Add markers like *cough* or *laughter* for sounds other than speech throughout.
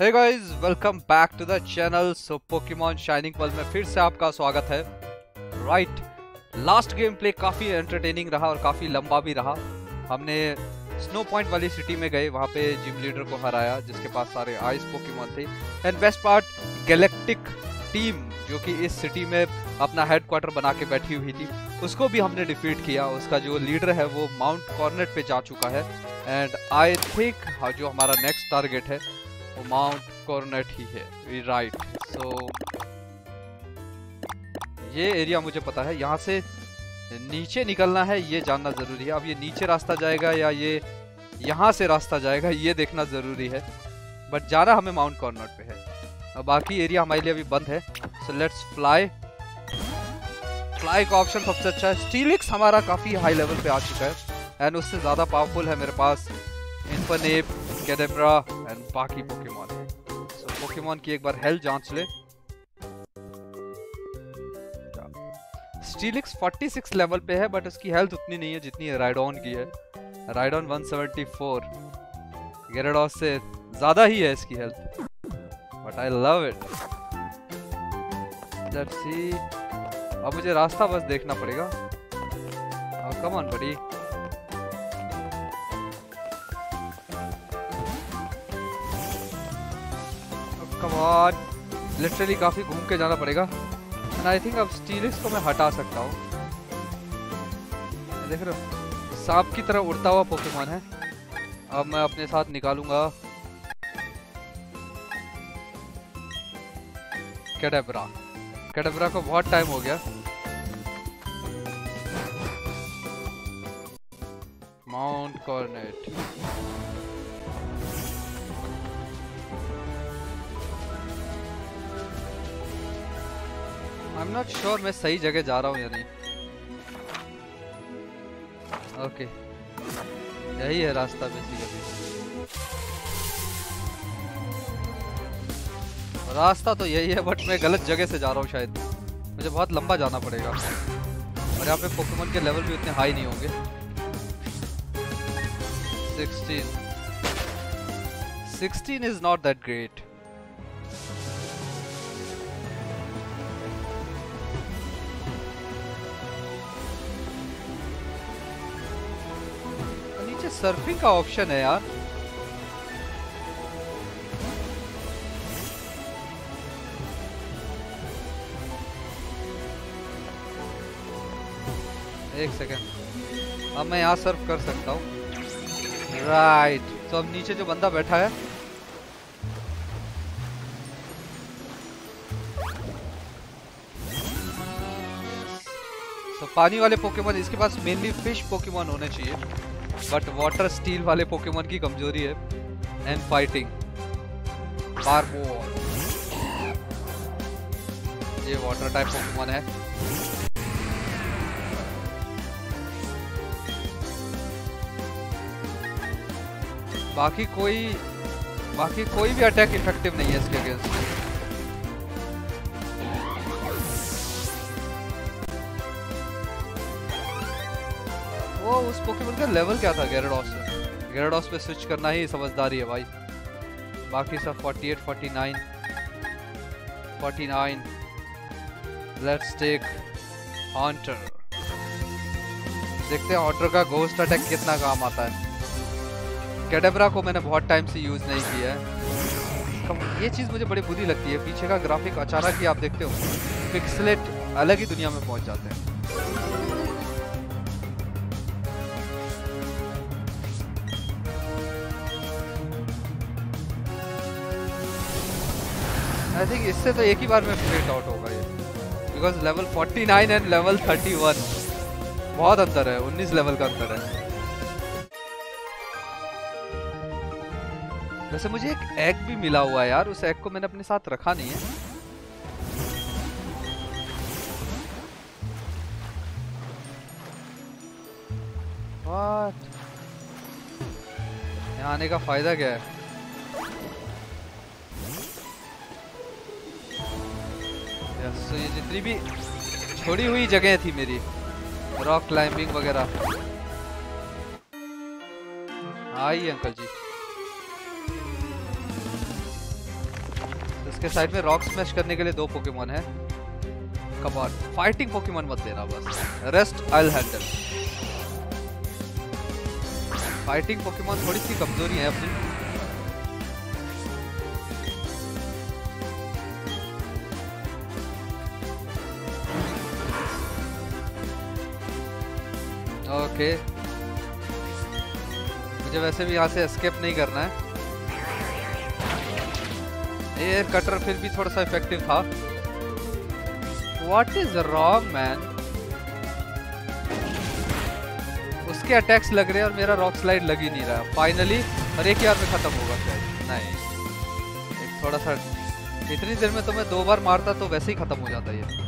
Hey guys welcome back to the channel so Pokemon shining pearl में फिर से आपका स्वागत है। राइट लास्ट गेम प्ले काफ़ी एंटरटेनिंग रहा और काफ़ी लंबा भी रहा। हमने स्नो पॉइंट वाली सिटी में गए, वहाँ पे जिम लीडर को हराया, जिसके पास सारे आइस पोकेमॉन थे। And best part Galactic team जो कि इस सिटी में अपना हेडक्वार्टर बना के बैठी हुई थी, उसको भी हमने डिफीट किया। उसका जो लीडर है, वो माउंट कॉर्नेट पे जा चुका है। एंड आई थिंक जो हमारा नेक्स्ट टारगेट है माउंट कॉर्नेट ही है राइट सो so, ये एरिया मुझे पता है यहाँ से नीचे निकलना है ये जानना ज़रूरी है। अब ये नीचे रास्ता जाएगा या ये यहाँ से रास्ता जाएगा ये देखना ज़रूरी है। बट जाना हमें माउंट कॉर्नेट पे है। और बाकी एरिया हमारे लिए अभी बंद है। सो लेट्स फ्लाई फ्लाई का ऑप्शन सबसे अच्छा है। स्टीलिक्स हमारा काफ़ी हाई लेवल पे आ चुका है। एंड उससे ज़्यादा पावरफुल है मेरे पास। इन्फनेप कैडेब्रा एंड बाकी पोकेमॉन सो पोकेमॉन की एक बार हेल्थ जाँच ले। स्टीलिक्स 46 लेवल पे है बट उसकी हेल्थ उतनी नहीं है जितनी राइडॉन की है। राइडॉन 174 गेराडॉस से ज़्यादा ही है इसकी health but I love it अब मुझे रास्ता बस देखना पड़ेगा। कम ऑन बड़ी कम ऑन लिटरली काफ़ी घूम के जाना पड़ेगा। एंड आई थिंक अब स्टीलिस को मैं हटा सकता हूँ। देख रहे हो? सांप की तरह उड़ता हुआ पोकेमॉन है। अब मैं अपने साथ निकालूँगा। कैडेब्रा कैडेब्रा को बहुत टाइम हो गया। Mount Coronet am not sure मैं सही जगह जा रहा हूँ या नहीं। ओके. यही है रास्ता बेसिकली रास्ता तो यही है बट मैं गलत जगह से जा रहा हूँ शायद। मुझे बहुत लंबा जाना पड़ेगा। और यहाँ पे पोकेमोन के लेवल भी उतने हाई नहीं होंगे। 16 16 is not that great surfing का ऑप्शन है यार। एक सेकेंड अब मैं यहाँ सर्फ कर सकता हूँ। राइट तो अब नीचे जो बंदा बैठा है। तो पानी वाले पोकेमोन इसके पास मेनली फ़िश पोकेमोन होने चाहिए। बट वाटर स्टील वाले पोकेमोन की कमज़ोरी है एंड फाइटिंग ये वाटर टाइप पोकेमोन है. बाकी कोई बाकी कोई भी अटैक इफ़ेक्टिव नहीं है इसके अगेंस्ट उस पोकेमोन का लेवल क्या था गैराडॉस गैराडॉस पे स्विच करना ही समझदारी है भाई। बाकी सब 48 49 49 लेट्स टेक हॉन्टर देखते हैं हॉन्टर का घोस्ट अटैक कितना काम आता है। कैडेबरा को मैंने बहुत टाइम से यूज़ नहीं किया है। ये चीज़ मुझे बड़ी बुरी लगती है। पीछे का ग्राफिक अचानक ही आप देखते हो पिक्सलेट अलग ही दुनिया में पहुँच जाते हैं। आई थिंक इससे तो एक ही बार में स्ट्रेट आउट होगा ये। बिकॉज़ लेवल 49 एंड लेवल 31 बहुत अंतर है 19 लेवल का अंतर है। वैसे मुझे एक एग भी मिला हुआ है यार, उस एग को मैंने अपने साथ रखा नहीं है। What? यहाँ आने का फ़ायदा क्या है? तो ये जितनी भी छोड़ी हुई जगह थी मेरी रॉक क्लाइंबिंग वगैरह। आई अंकल जी। इसके साइड में रॉक स्मैश करने के लिए दो पोकेमोन है। कमान फाइटिंग पोकेमोन मत देना बस। Rest I handle fighting Pokemon थोड़ी सी कमज़ोरी है अपनी। ओके। मुझे वैसे भी यहाँ से एस्केप नहीं करना है। एयर कटर फिर भी थोड़ा सा इफ़ेक्टिव था। व्हाट इज़ रॉन्ग मैन उसके अटैक्स लग रहे हैं और मेरा रॉक स्लाइड लग ही नहीं रहा। फाइनली और एक यार में खत्म होगा शायद। नहीं एक थोड़ा सा इतनी देर में तो मैं दो बार मारता तो वैसे ही खत्म हो जाता ये।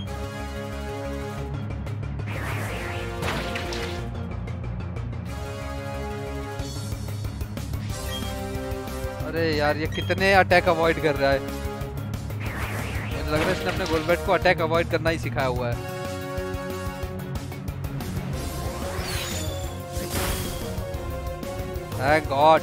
अरे यार, ये कितने अटैक अवॉइड कर रहा है लग रहा है इसने अपने गोलबेट को अटैक अवॉइड करना ही सिखाया हुआ है गॉड.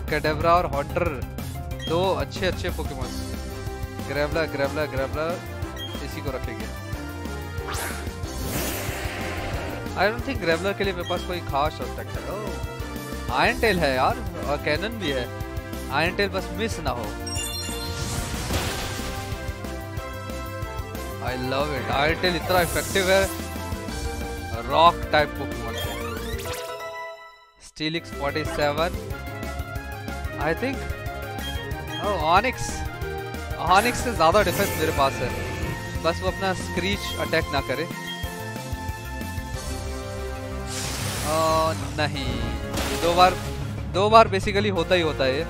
कैडेवरा और हॉटर, दो अच्छे अच्छे पोकेमोन ग्रेवला ग्रेवला ग्रेवला इसी को रखेंगे। आई डोंट थिंक ग्रेवलर के लिए मेरे पास कोई खास अटैक है। ओह आयरन टेल है यार, और कैनन भी है। आयरन टेल बस मिस ना हो। I love it iron tail इतना इफ़ेक्टिव है। Rock type Pokemon Steelix 47 I think Onix Onix से ज़्यादा डिफेंस मेरे पास है। बस वो अपना स्क्रीच अटैक ना करे। आ, नहीं। दो बार दो बार बेसिकली होता ही होता है ये।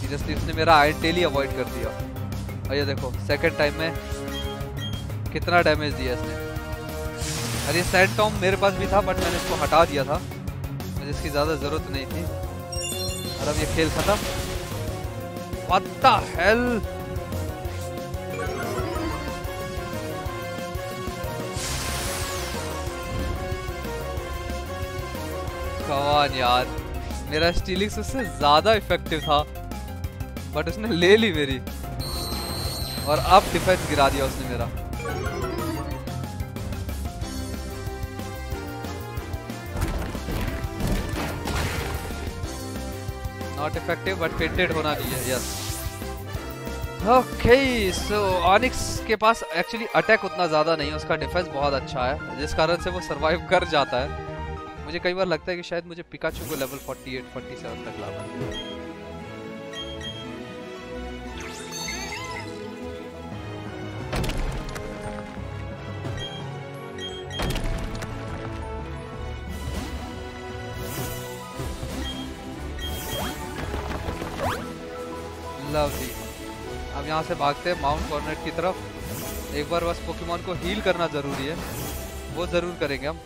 सीरियसली उसने मेरा आयरन टेल अवॉइड कर दिया। और ये देखो सेकंड टाइम में कितना डैमेज दिया इसने। अरे सैंड टॉम मेरे पास भी था बट मैंने इसको हटा दिया था। मुझे इसकी ज़्यादा ज़रूरत नहीं थी। और अब ये खेल खत्म। What? कमान यार। मेरा स्टीलिक्स उससे ज़्यादा इफ़ेक्टिव था। बट उसने ले ली मेरी। और अब डिफेंस गिरा दिया उसने मेरा। नॉट इफ़ेक्टिव बट पेंटेड होना चाहिए यस ओके सो ऑनिक्स के पास एक्चुअली अटैक उतना ज़्यादा नहीं है, उसका डिफेंस बहुत अच्छा है, जिस कारण से वो सर्वाइव कर जाता है। मुझे कई बार लगता है कि शायद मुझे पिकाचू को लेवल 48 47 तक लाना है यहाँ से भागते हैं माउंट कॉर्नेट की तरफ़। एक बार बस पोकेमोन को हील करना ज़रूरी है। वो ज़रूर करेंगे हम।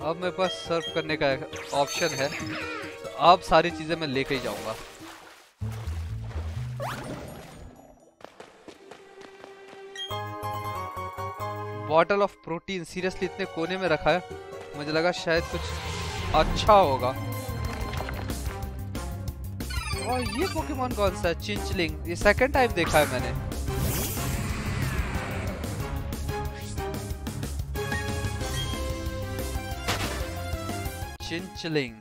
अब मेरे पास सर्व करने का ऑप्शन है। तो अब सारी चीज़ें मैं लेके ही जाऊँगा। बॉटल ऑफ़ प्रोटीन सीरियसली इतने कोने में रखा है, मुझे लगा शायद कुछ अच्छा होगा। और ये पोकेमोन कौन सा चिंचलिंग ये सेकंड टाइम देखा है मैंने। चिंचलिंग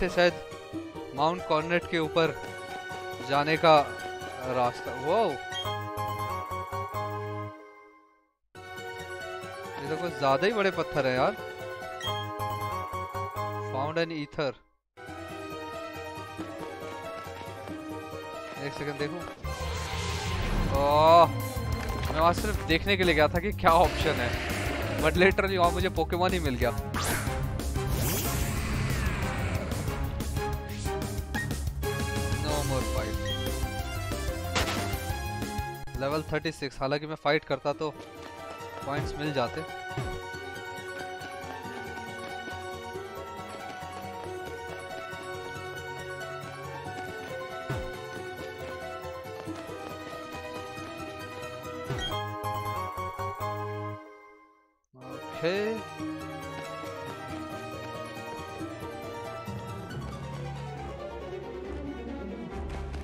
से शायद माउंट कॉर्नेट के ऊपर जाने का रास्ता वो ये तो कुछ ज़्यादा ही बड़े पत्थर है यार। फाउंड एन ईथर एक सेकंड देखूँ। ओह मैं वहाँ सिर्फ़ देखने के लिए गया था कि क्या ऑप्शन है। बट लिटरली वहाँ मुझे पोकेमोन ही मिल गया। लेवल 36 हालाँकि मैं फाइट करता तो पॉइंट्स मिल जाते।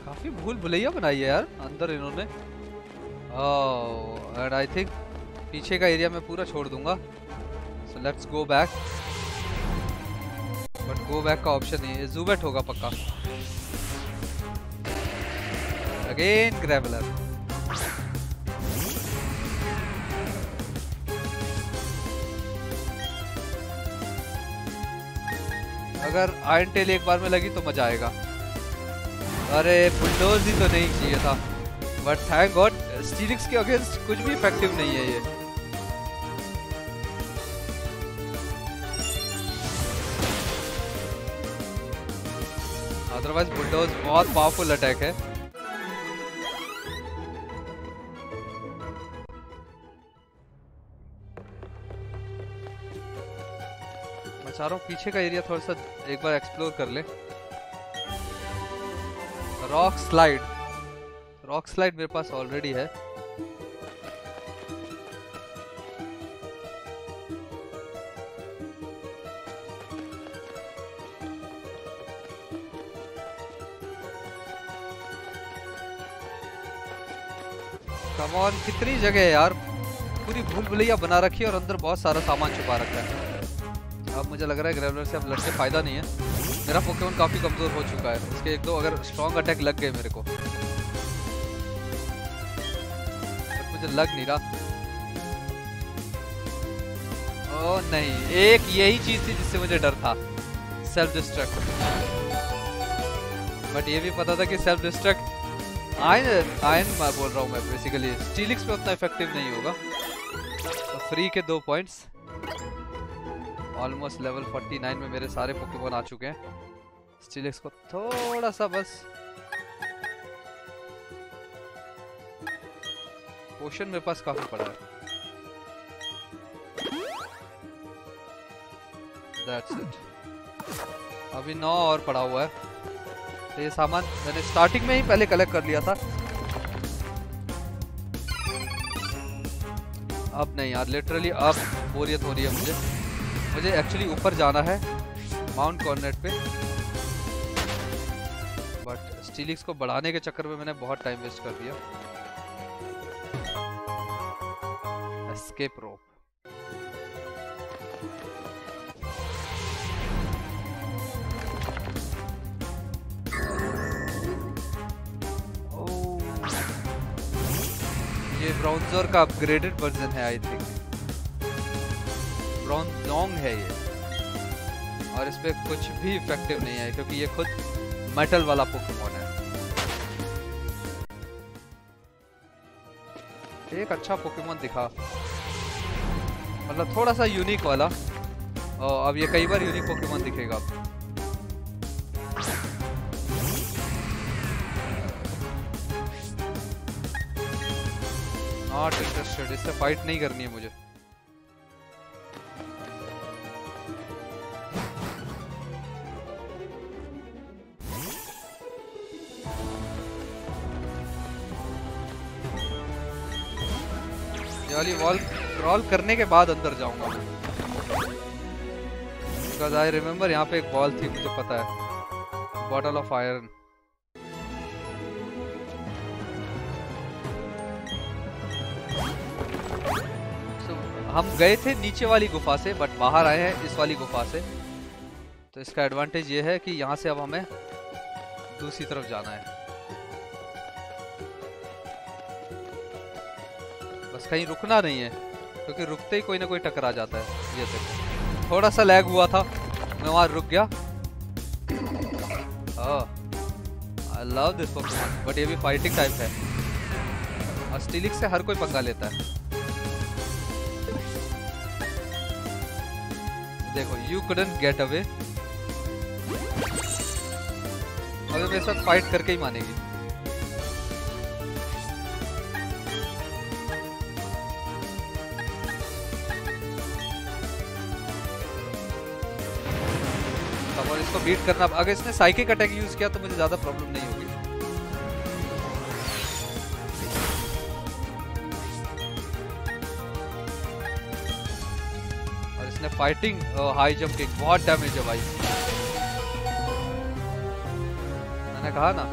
काफ़ी भूल भुलैया बनाई है यार, अंदर इन्होंने। एंड आई थिंक पीछे का एरिया मैं पूरा छोड़ दूँगा। So let's go back but go back का ऑप्शन नहीं है। जूबेट होगा पक्का। अगेन ग्रेवलर अगर आयरन टेल एक बार में लगी तो मज़ा आएगा। अरे बुलडोज ही तो नहीं चाहिए था। बट थैंक गॉड स्टीलिक्स के अगेंस्ट कुछ भी इफ़ेक्टिव नहीं है ये। अदरवाइज़ बुलडोज बहुत पावरफुल अटैक है। हूँ पीछे का एरिया थोड़ा सा एक बार एक्सप्लोर कर ले। रॉक स्लाइड रॉक स्लाइड मेरे पास ऑलरेडी है। कमॉन कितनी जगह है यार। पूरी भूल भुलैया बना रखी है और अंदर बहुत सारा सामान छुपा रखा है। अब मुझे लग रहा है ग्रेवलर से अब लड़के फ़ायदा नहीं है। मेरा पोकेमोन काफ़ी कमज़ोर हो चुका है। इसके एक दो अगर स्ट्रॉन्ग अटैक लग गए मेरे को। मुझे लग नहीं रहा। ओ नहीं, एक यही चीज़ थी जिससे मुझे डर था। सेल्फ डिस्ट्रक्ट बट ये भी पता था कि सेल्फ डिस्ट्रक्ट आयन आयन मैं बोल रहा हूँ मैं बेसिकली स्टीलिक्स पे उतना इफ़ेक्टिव नहीं होगा। तो फ्री के दो पॉइंट्स ऑलमोस्ट लेवल 49 में मेरे सारे पोकेमोन आ चुके हैं। स्टीलिक्स को थोड़ा सा बस। पोशन मेरे पास काफ़ी पड़ा है। That's it. अभी नौ और पड़ा हुआ है। तो ये सामान मैंने स्टार्टिंग में ही पहले कलेक्ट कर लिया था। अब नहीं यार लिटरली अब बोरियत हो रही है मुझे। मुझे एक्चुअली ऊपर जाना है माउंट कॉर्नेट पे। बट स्टीलिक्स को बढ़ाने के चक्कर में मैंने बहुत टाइम वेस्ट कर दिया। एस्केप रोप ब्राउन्जर का अपग्रेडेड वर्जन है आई थिंक ब्राउन लॉन्ग है ये। और इस पे कुछ भी इफ़ेक्टिव नहीं है, क्योंकि ये खुद मेटल वाला पोकेमोन है। एक अच्छा पोकेमोन दिखा। मतलब थोड़ा सा यूनिक वाला। और अब ये कई बार यूनिक पोकेमोन दिखेगा। नॉट इंटरेस्टेड, इससे फाइट नहीं करनी है मुझे। वाली वॉल क्रॉल करने के बाद अंदर जाऊँगा बिकॉज़ आई रिमेम्बर यहाँ पे एक बॉल थी, मुझे पता है। बॉटल ऑफ़ आयरन हम गए थे नीचे वाली गुफा से बट बाहर आए हैं इस वाली गुफा से। तो इसका एडवांटेज ये है कि यहाँ से अब हमें दूसरी तरफ़ जाना है। बस कहीं रुकना नहीं है, क्योंकि रुकते ही कोई ना कोई टकरा जाता है, ये देखो। थोड़ा सा लैग हुआ था, मैं वहाँ रुक गया। आई लव दिस बट ये भी फाइटिंग टाइप है। और स्टीलिक्स से हर कोई पंगा लेता है। यू कुडंट गेट अवे अगर मेरे साथ फाइट करके ही मानेगी। और इसको बीट करना अगर इसने साइकिक अटैक यूज़ किया तो मुझे ज़्यादा प्रॉब्लम नहीं होगी। फाइटिंग हाई जंप किक बहुत डैमेज है भाई। मैंने कहा ना,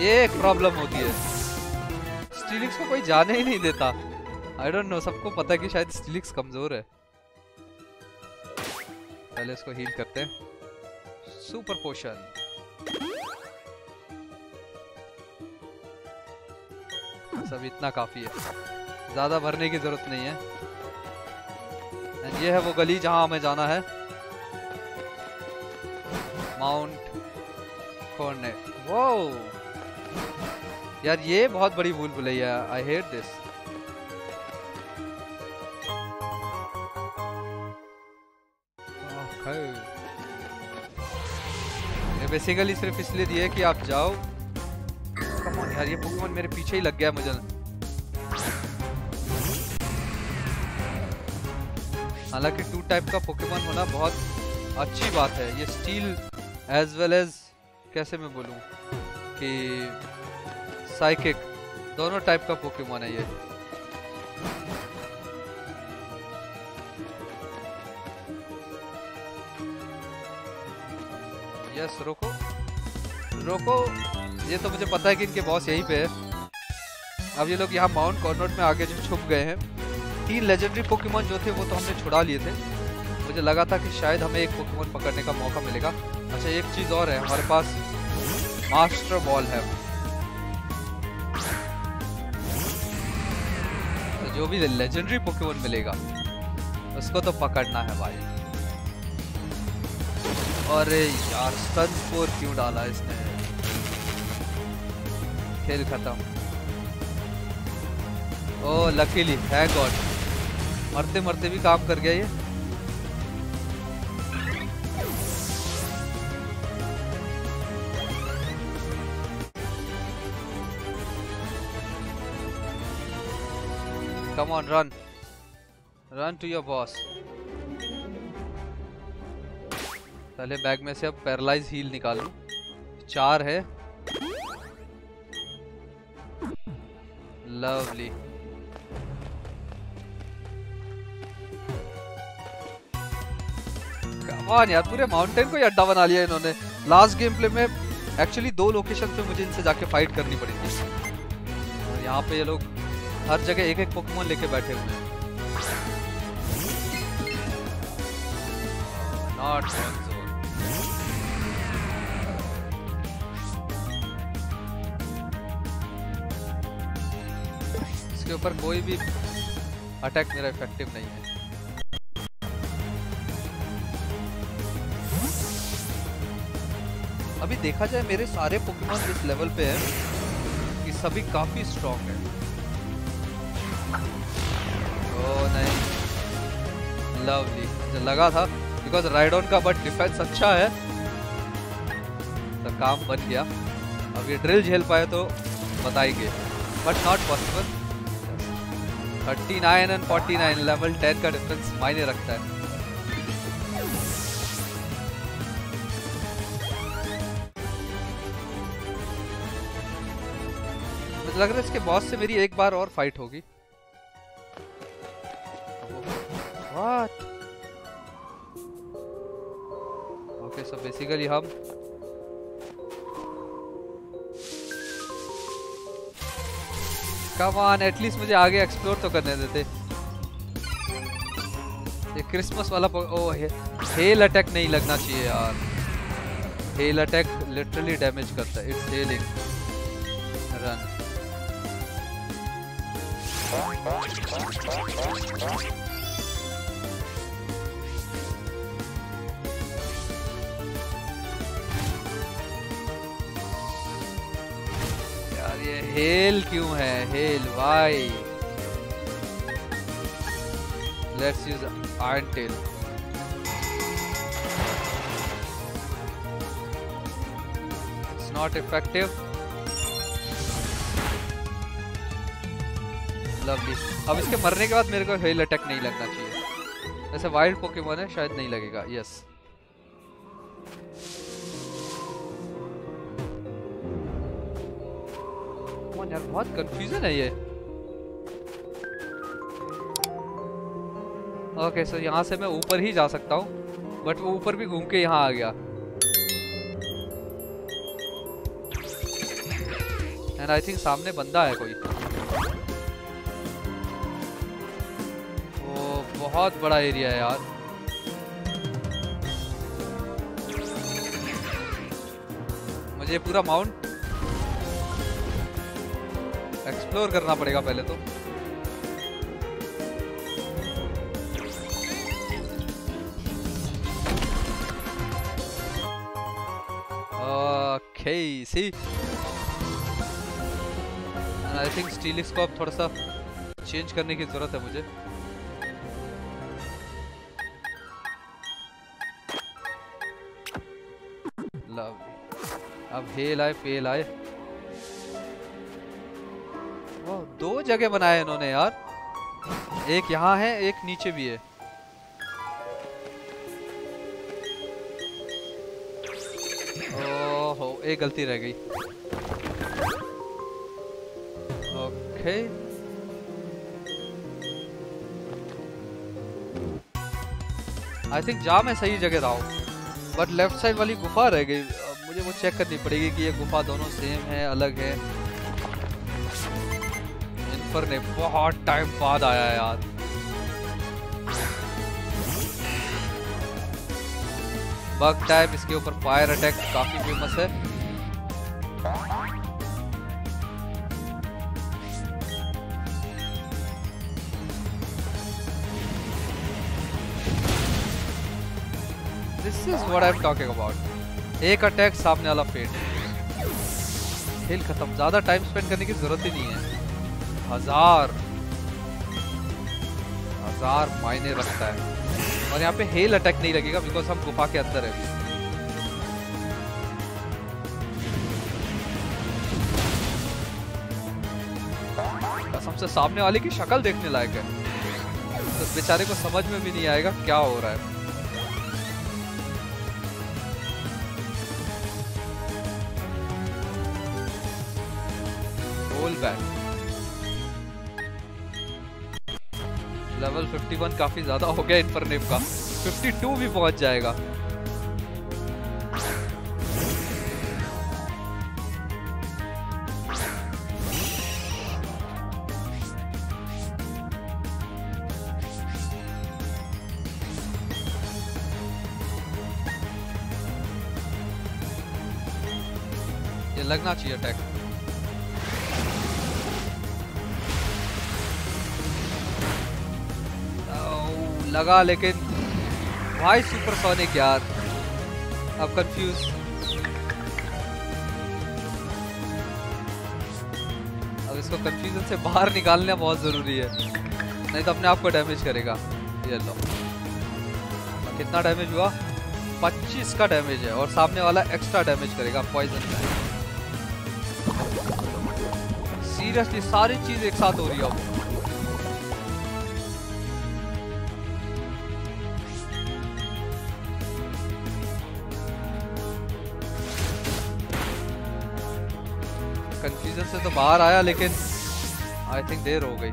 ये एक प्रॉब्लम होती है। स्टीलिक्स को कोई जाने ही नहीं देता। आई डोंट नो सबको पता है कि शायद स्टीलिक्स कमज़ोर है। पहले इसको हील करते हैं। सुपर पोशन सब इतना काफ़ी है। ज़्यादा भरने की ज़रूरत नहीं है। ये है वो गली जहाँ हमें जाना है। माउंट खोने वो यार ये बहुत बड़ी भूल भुलैया। आई हेट दिस बेसिकली सिर्फ़ इसलिए दिए कि आप जाओ। कम ऑन यार, ये पोकेमॉन मेरे पीछे ही लग गया मुझे। हालाँकि टू टाइप का पोकेमॉन होना बहुत अच्छी बात है। ये स्टील एज वेल एज कैसे मैं बोलूँ कि साइकिक दोनों टाइप का पोकेमॉन है ये। यस रोको रोको ये तो मुझे पता है कि इनके बॉस यहीं पे है। अब ये लोग यहाँ माउंट कॉर्नोट में आगे जो छुप गए हैं। तीन लेजेंडरी पोकेमोन जो थे वो तो हमने छुड़ा लिए थे। मुझे लगा था कि शायद हमें एक पोकेमोन पकड़ने का मौका मिलेगा। अच्छा एक चीज़ और है, हमारे पास मास्टर बॉल है। तो जो भी लेजेंडरी पोकेमोन मिलेगा, उसको तो पकड़ना है भाई। अरे यार सन फोर क्यों डाला इसने? खेल खत्म। ओ लकीली है गॉड मरते मरते भी काम कर गया ये Come on, run. Run to your boss. पहले बैग में से अब पैरालाइज हील निकाल लूँ चार है लवली कमान यार, पूरे माउंटेन को ही अड्डा बना लिया इन्होंने। लास्ट गेम प्ले में एक्चुअली दो लोकेशन पे मुझे इनसे जाके फाइट करनी पड़ी थी और यहाँ पे ये लोग हर जगह एक एक पोकेमोन लेके बैठे हुए हैं। नॉट इसके ऊपर कोई भी अटैक मेरा इफ़ेक्टिव नहीं है। अभी देखा जाए, मेरे सारे पोकेमोन इस लेवल पे हैं, कि सभी काफ़ी स्ट्रॉन्ग है। ओ नहीं लवली लगा था बिकॉज़ राइडोन का बट डिफेंस अच्छा है। तो काम बन गया। अब ये ड्रिल झेल पाए तो बताएँगे। But not possible 39 and 49 level 10 का डिफरेंस मायने रखता है। लग रहा है इसके बॉस से मेरी एक बार और फाइट होगी? Okay, so basically हम कम ऑन एटलीस्ट मुझे आगे एक्सप्लोर तो करने देते। ये क्रिसमस वाला ओ हे, हेल अटैक नहीं लगना चाहिए यार। हेल अटैक लिटरली डैमेज करता है। इट्स हेलिंग रन यार ये हेल क्यों है हेल भाई let's use iron tail It's not effective lovely अब इसके मरने के बाद मेरे को हेल अटैक नहीं लगना चाहिए। ऐसे वाइल्ड पोकेमोन है, शायद नहीं लगेगा। यस यार, बहुत कंफ्यूजन है ये। ओके सो यहाँ से मैं ऊपर ही जा सकता हूँ बट वो ऊपर भी घूम के यहाँ आ गया। एंड आई थिंक सामने बंदा है कोई। बहुत बड़ा एरिया है यार। मुझे पूरा माउंट एक्सप्लोर करना पड़ेगा पहले तो। Okay see I think Steelix को अब थोड़ा सा चेंज करने की ज़रूरत है मुझे। हेल आए फेल आए। वो दो जगह बनाए इन्होंने यार। एक यहाँ है, एक नीचे भी है। ओहो, एक गलती रह गई। ओके आई थिंक जा मैं सही जगह रहा हूँ। बट लेफ़्ट साइड वाली गुफा रह गई। मुझे वो चेक करनी पड़ेगी कि ये गुफा दोनों सेम है, अलग है। इन्फर ने बहुत टाइम बाद आया यार। बग टाइम इसके ऊपर फायर अटैक काफ़ी फ़ेमस है। This is what I'm talking about. एक अटैक सामने वाला फेट खेल खत्म. ज़्यादा टाइम स्पेंड करने की ज़रूरत ही नहीं है. हज़ार. हज़ार मायने रखता है. और यहाँ पे हेल अटैक नहीं लगेगा बिकॉज़ हम गुफा के अंदर है. सबसे सामने वाले की शक्ल देखने लायक है. तो बेचारे को समझ में भी नहीं आएगा क्या हो रहा है. रोल बैक लेवल 51 काफ़ी ज़्यादा हो गया इनफरनेम का। 52 भी पहुँच जाएगा। लगना चाहिए अटैक लगा, लेकिन भाई सुपरसोनिक यार, अब कंफ्यूज अब इसको कंफ्यूजन से बाहर निकालना बहुत ज़रूरी है, नहीं तो अपने आप को डैमेज करेगा, ये लो। कितना डैमेज हुआ? 25 का डैमेज है, और सामने वाला एक्स्ट्रा डैमेज करेगा पॉइजन का। सीरियसली सारी चीज़ एक साथ हो रही है अब। कंफ्यूजन से तो बाहर आया, लेकिन आई थिंक देर हो गई।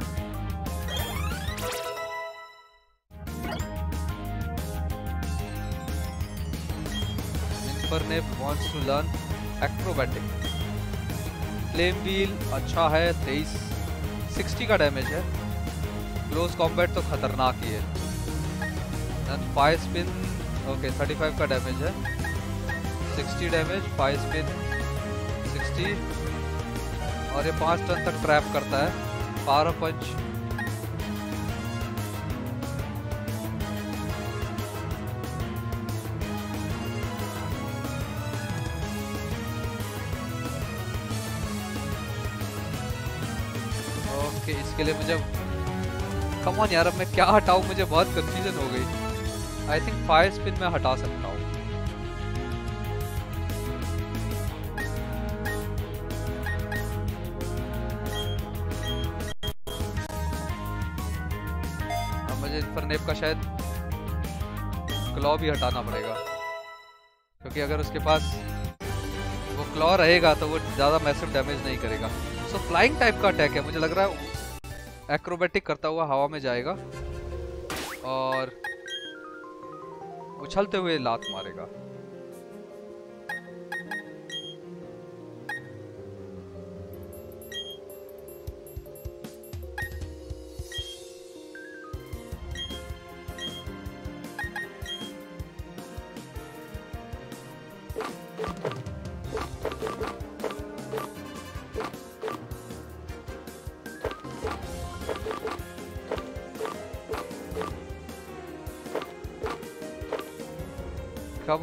ने wants to learn acrobatic flame wheel अच्छा है, तेईस सिक्सटी का डैमेज है। क्लोज कॉम्बैट तो खतरनाक ही है। Five spin okay thirty five का डैमेज है। Sixty damage five spin sixty और ये पाँच टन तक ट्रैप करता है। पावर पंच। ओके, इसके लिए मुझे कम ऑन यार, अब मैं क्या हटाऊं? मुझे बहुत कंफ्यूजन हो गई। आई थिंक फायर स्पिन में हटा सकता हूँ। शायद क्लॉ भी हटाना पड़ेगा। क्योंकि अगर उसके पास वो क्लॉ रहेगा तो वो ज़्यादा मैसिव डैमेज नहीं करेगा। सो फ्लाइंग टाइप का अटैक है। मुझे लग रहा है एक्रोबेटिक करता हुआ हवा में जाएगा और उछलते हुए लात मारेगा।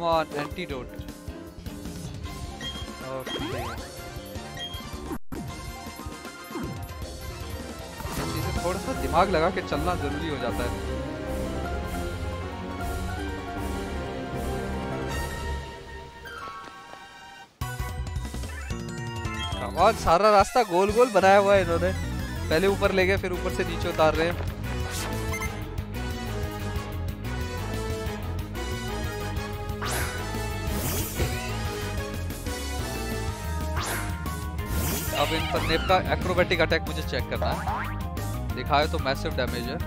Come on, antidote. Okay. थोड़ा सा दिमाग लगा के चलना ज़रूरी हो जाता है कमाल सारा रास्ता गोल गोल बनाया हुआ है इन्होंने पहले ऊपर ले गए फिर ऊपर से नीचे उतार रहे हैं अब इन नेप का एक्रोबेटिक अटैक मुझे चेक करना है। दिखाए तो मैसिव डैमेज है।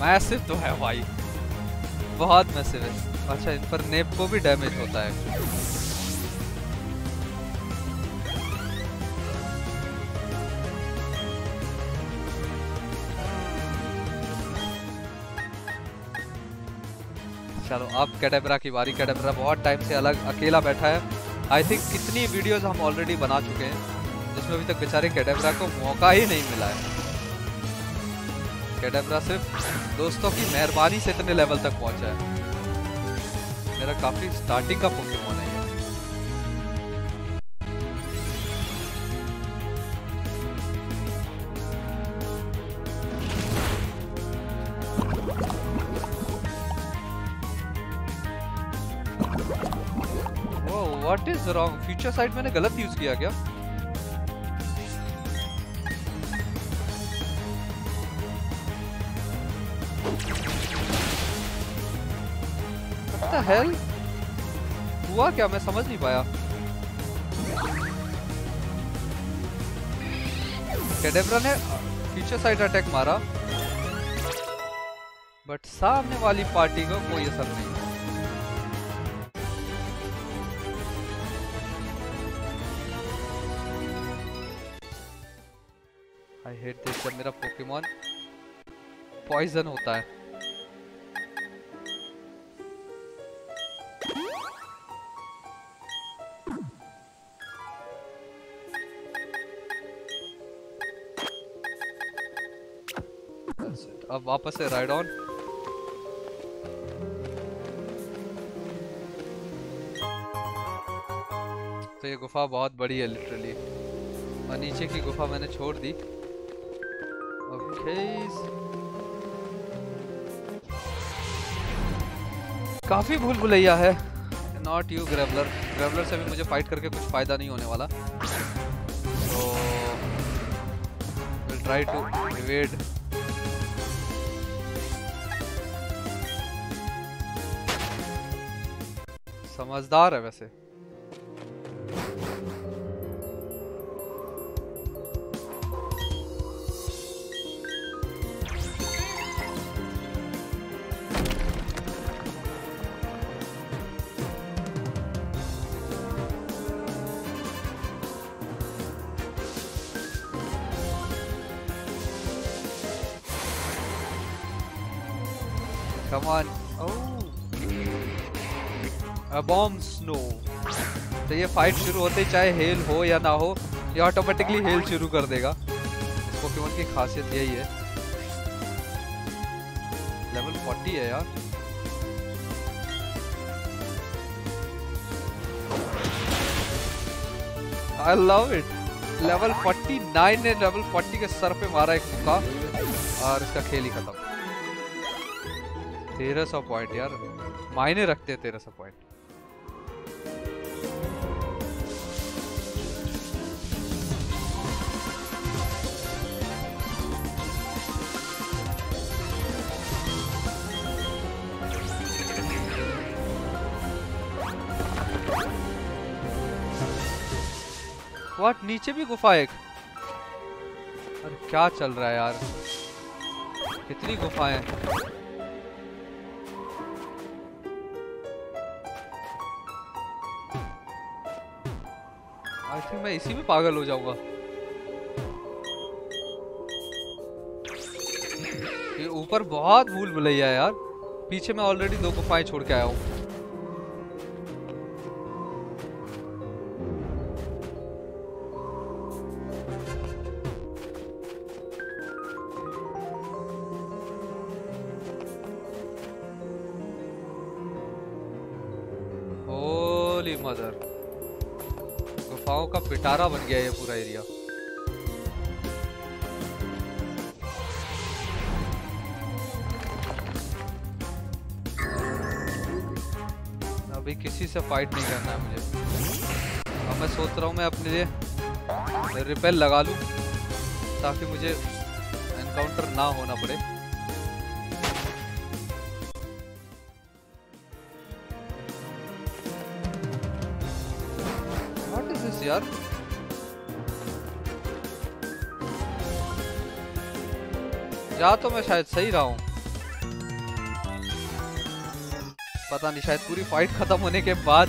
मैसिव तो है भाई। बहुत मैसिव है। अच्छा इन पर नेप को भी डैमेज होता है। चलो, अब कैडेबरा की बारी। कैडेबरा बहुत टाइम से अलग, अकेला बैठा है। आई थिंक कितनी वीडियोस हम ऑलरेडी बना चुके हैं, जिसमें अभी तक बेचारे कैडेबरा को मौका ही नहीं मिला है। कैडेबरा सिर्फ़ दोस्तों की मेहरबानी से इतने लेवल तक पहुँचा है। मेरा काफ़ी स्टार्टिंग का पोकेमोन रॉन्ग फ्यूचर साइड मैंने गलत यूज़ किया क्या? हेल हुआ क्या? मैं समझ नहीं पाया। कैडेब्रा ने फ्यूचर साइड अटैक मारा? बट सामने वाली पार्टी को कोई असर नहीं। पोकेमोन पॉइजन होता है। अब वापस से राइड ऑन तो ये गुफा बहुत बड़ी है लिटरली और नीचे की गुफा मैंने छोड़ दी। ओके काफ़ी भूल भुलैया है। नॉट यू ग्रेवलर ग्रेवलर से भी मुझे फाइट करके कुछ फ़ायदा नहीं होने वाला। तो विल ट्राई टू इवेड समझदार है वैसे। फाइट शुरू होते ही चाहे हेल हो या ना हो, ये ऑटोमेटिकली हेल शुरू कर देगा। पोकेमोन की खासियत यही है। लेवल 40 है यार। आई लव इट लेवल 49 ने लेवल 40 के सर पे मारा एक मुक्का। और इसका खेल ही खत्म। तेरह सौ पॉइंट यार। मायने रखते हैं तेरह सौ पॉइंट व्हाट नीचे भी गुफा एक? अरे क्या चल रहा है यार? कितनी गुफाएँ? आई थिंक मैं इसी में पागल हो जाऊँगा। ये ऊपर बहुत भूल भुलैया है यार। पीछे मैं ऑलरेडी दो गुफाएँ छोड़ के आया हूँ। एरिया अभी किसी से फाइट नहीं करना है मुझे। अब मैं सोच रहा हूँ मैं अपने लिए रिपेल लगा लूँ, ताकि मुझे एनकाउंटर ना होना पड़े। यार? जा तो मैं शायद सही रहा हूँ। पता नहीं, शायद पूरी फाइट खत्म होने के बाद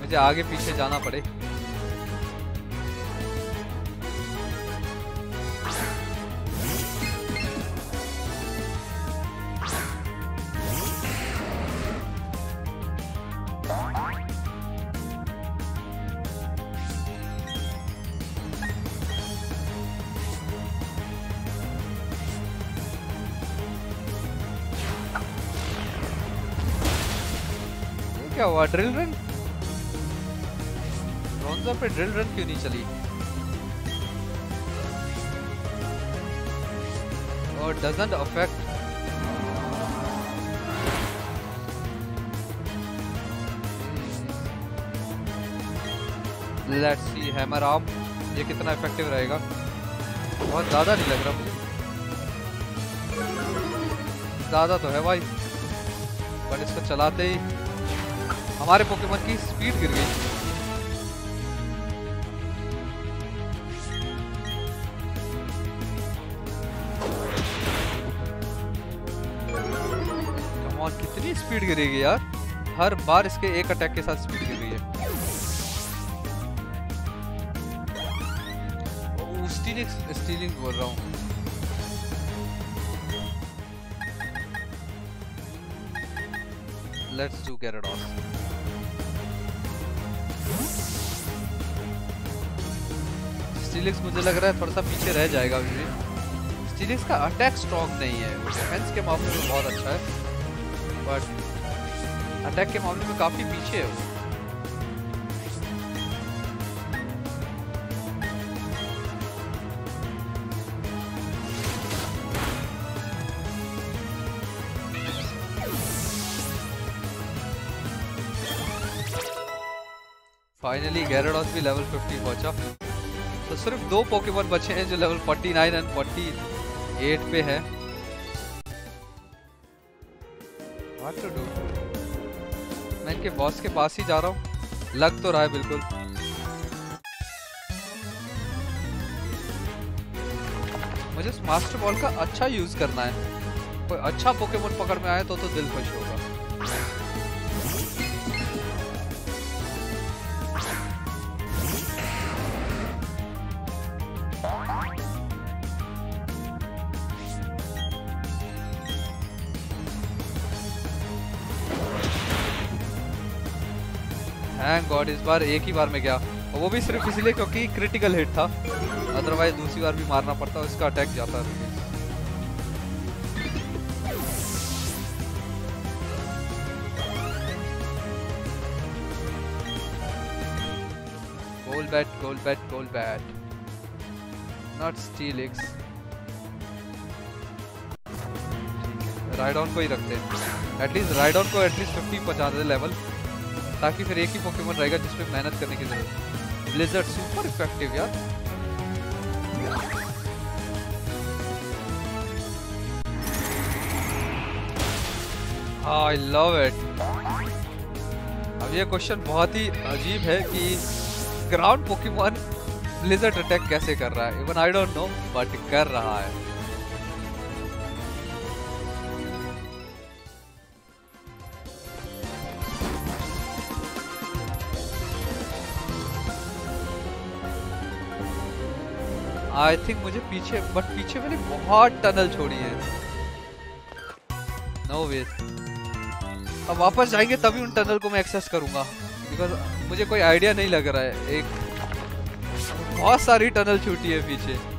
मुझे आगे पीछे जाना पड़े। ड्रिल रन ब्रॉन्जा पे ड्रिल रन क्यों नहीं चली? और doesn't affect let's see hammer arm ये कितना इफ़ेक्टिव रहेगा? बहुत ज़्यादा नहीं लग रहा मुझे। ज़्यादा तो है भाई बट इसको चलाते ही हमारे पोकेमोन की स्पीड गिर गई। कितनी स्पीड गिरेगी यार? हर बार इसके एक अटैक के साथ स्पीड गिर रही है। स्टीलिंग स्टीलिंग बोल रहा हूँ। Let's do Gyarados. स्टीलिक्स मुझे लग रहा है थोड़ा सा पीछे रह जाएगा अभी भी। स्टीलिक्स का अटैक स्ट्रॉन्ग नहीं है। डिफेंस के मामले में बहुत अच्छा है। बट अटैक के मामले में काफ़ी पीछे है वो। फाइनली गैराडॉस भी लेवल 50 पहुँचा। तो सिर्फ़ दो पोकेमोन बचे हैं जो लेवल 49 एंड 48 पे है? मैं इनके बॉस के पास ही जा रहा हूँ। लग तो रहा है बिल्कुल। मुझे इस मास्टर बॉल का अच्छा यूज़ करना है। कोई अच्छा पोकेमोन पकड़ में आए तो तो दिल खुश होगा बार एक ही बार में गया। और वो भी सिर्फ़ इसलिए क्योंकि क्रिटिकल हिट था। अदरवाइज़ दूसरी बार भी मारना पड़ता उसका अटैक जाता है। Golbat, Golbat, Golbat. Not Steelix. Rhydon को ही रखते हैं। एटलीस्ट राइडॉन को एटलीस्ट 50 पहुँचा दे लेवल ताकि फिर एक ही पोकेमोन रहेगा जिसमें मेहनत करने की ज़रूरत ब्लिजर्ड सुपर इफ़ेक्टिव यार। आई लव इट अब ये क्वेश्चन बहुत ही अजीब है कि ग्राउंड पोकेमोन ब्लिजर्ड अटैक कैसे कर रहा है। Even I don't know but कर रहा है। आई थिंक मुझे पीछे बट पीछे मैंने बहुत टनल छोड़ी है। नो no वे अब वापस जाएँगे तभी उन टनल को मैं एक्सेस करूँगा। बिकॉज़ मुझे कोई आइडिया नहीं लग रहा है। एक, बहुत सारी टनल छूटी है पीछे।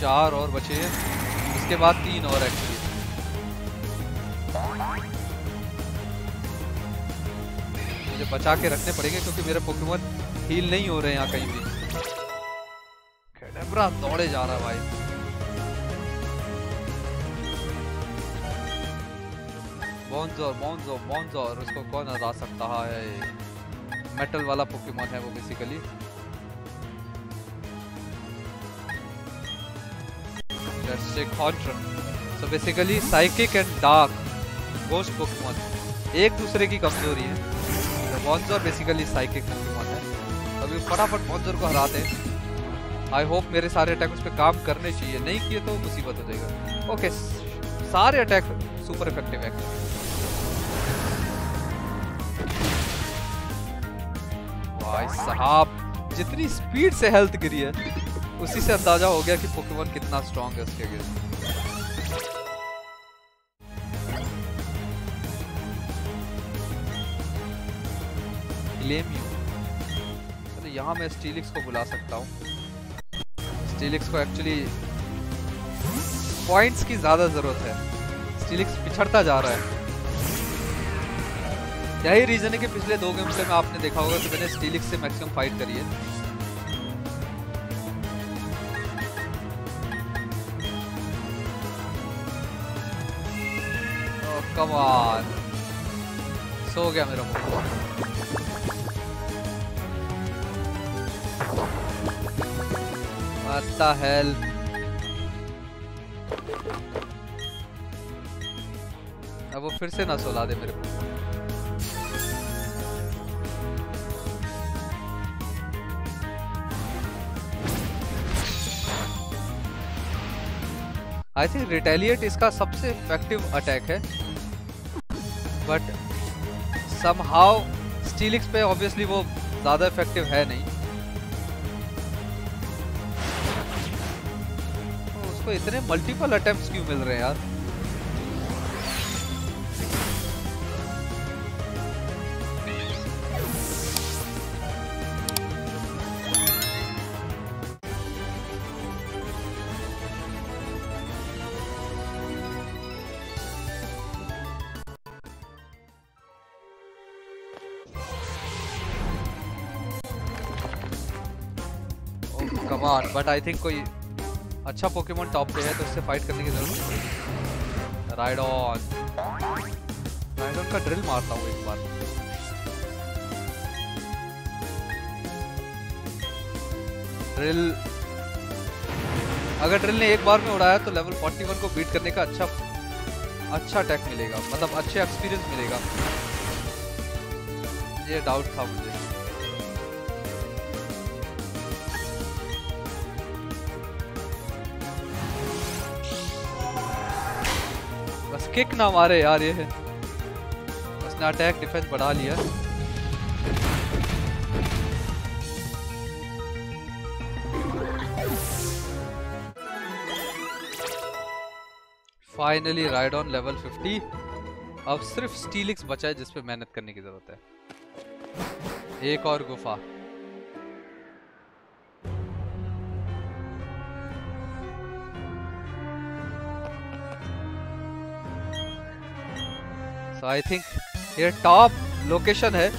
चार और बचे हैं। इसके बाद तीन और एक्चुअली मुझे बचा के रखने पड़ेंगे क्योंकि मेरे पोकेमोन हील नहीं हो रहे यहाँ कहीं भी। कैडेब्रा दौड़े जा रहा भाई। बॉन्जोर बॉन्जोर बॉन्जोर उसको कौन हरा सकता है? मेटल वाला पोकेमोन है वो basically check Haunter. So basically Psychic and Dark, Ghost Pokemon एक दूसरे की कमज़ोरी है। मॉन्जर बेसिकली साइकिक पोकेमोन है। अभी फटाफट मॉन्जर को हराते हैं। आई होप मेरे सारे अटैक उस पर काम करने चाहिए। नहीं किए तो मुसीबत हो जाएगा। ओके सारे अटैक सुपर इफ़ेक्टिव है। भाई साहब, जितनी स्पीड से हेल्थ गिरी है। उसी से अंदाज़ा हो गया कि पोकेमोन कितना स्ट्रॉन्ग है उसके अगेंस्ट तो यहाँ मैं स्टीलिक्स को बुला सकता हूँ। स्टीलिक्स को एक्चुअली पॉइंट्स की ज़्यादा ज़रूरत है। स्टीलिक्स पिछड़ता जा रहा है। यही रीजन है कि पिछले दो गेम से में आपने देखा होगा कि मैंने स्टीलिक्स से मैक्सिमम फाइट करी है। कम सो गया मेरा What the hell? अब वो फिर से ना सोला दे मेरे को आई थिंक रिटेलिएट इसका सबसे इफ़ेक्टिव अटैक है समहाउ स्टीलिक्स पे ऑब्वियसली वो ज़्यादा इफ़ेक्टिव है नहीं। तो उसको इतने मल्टीपल अटेम्प्ट्स क्यों मिल रहे हैं यार? बट आई थिंक कोई अच्छा पोकेमोन टॉप पे है तो उससे फाइट करने की ज़रूरत नहीं राइडॉन राइडॉन का ड्रिल मारता हूँ एक बार। ड्रिल अगर ड्रिल ने एक बार में उड़ाया तो लेवल 41 को बीट करने का अच्छा अच्छा अटैक मिलेगा। मतलब अच्छे एक्सपीरियंस मिलेगा। ये डाउट था मुझे। किक ना मारे यार ये। उसने अटैक डिफेंस बढ़ा लिया। फाइनली राइड ऑन लेवल 50 अब सिर्फ़ स्टीलिक्स बचा है जिस पे मेहनत करने की ज़रूरत है। एक और गुफा। आई थिंक ये टॉप लोकेशन है,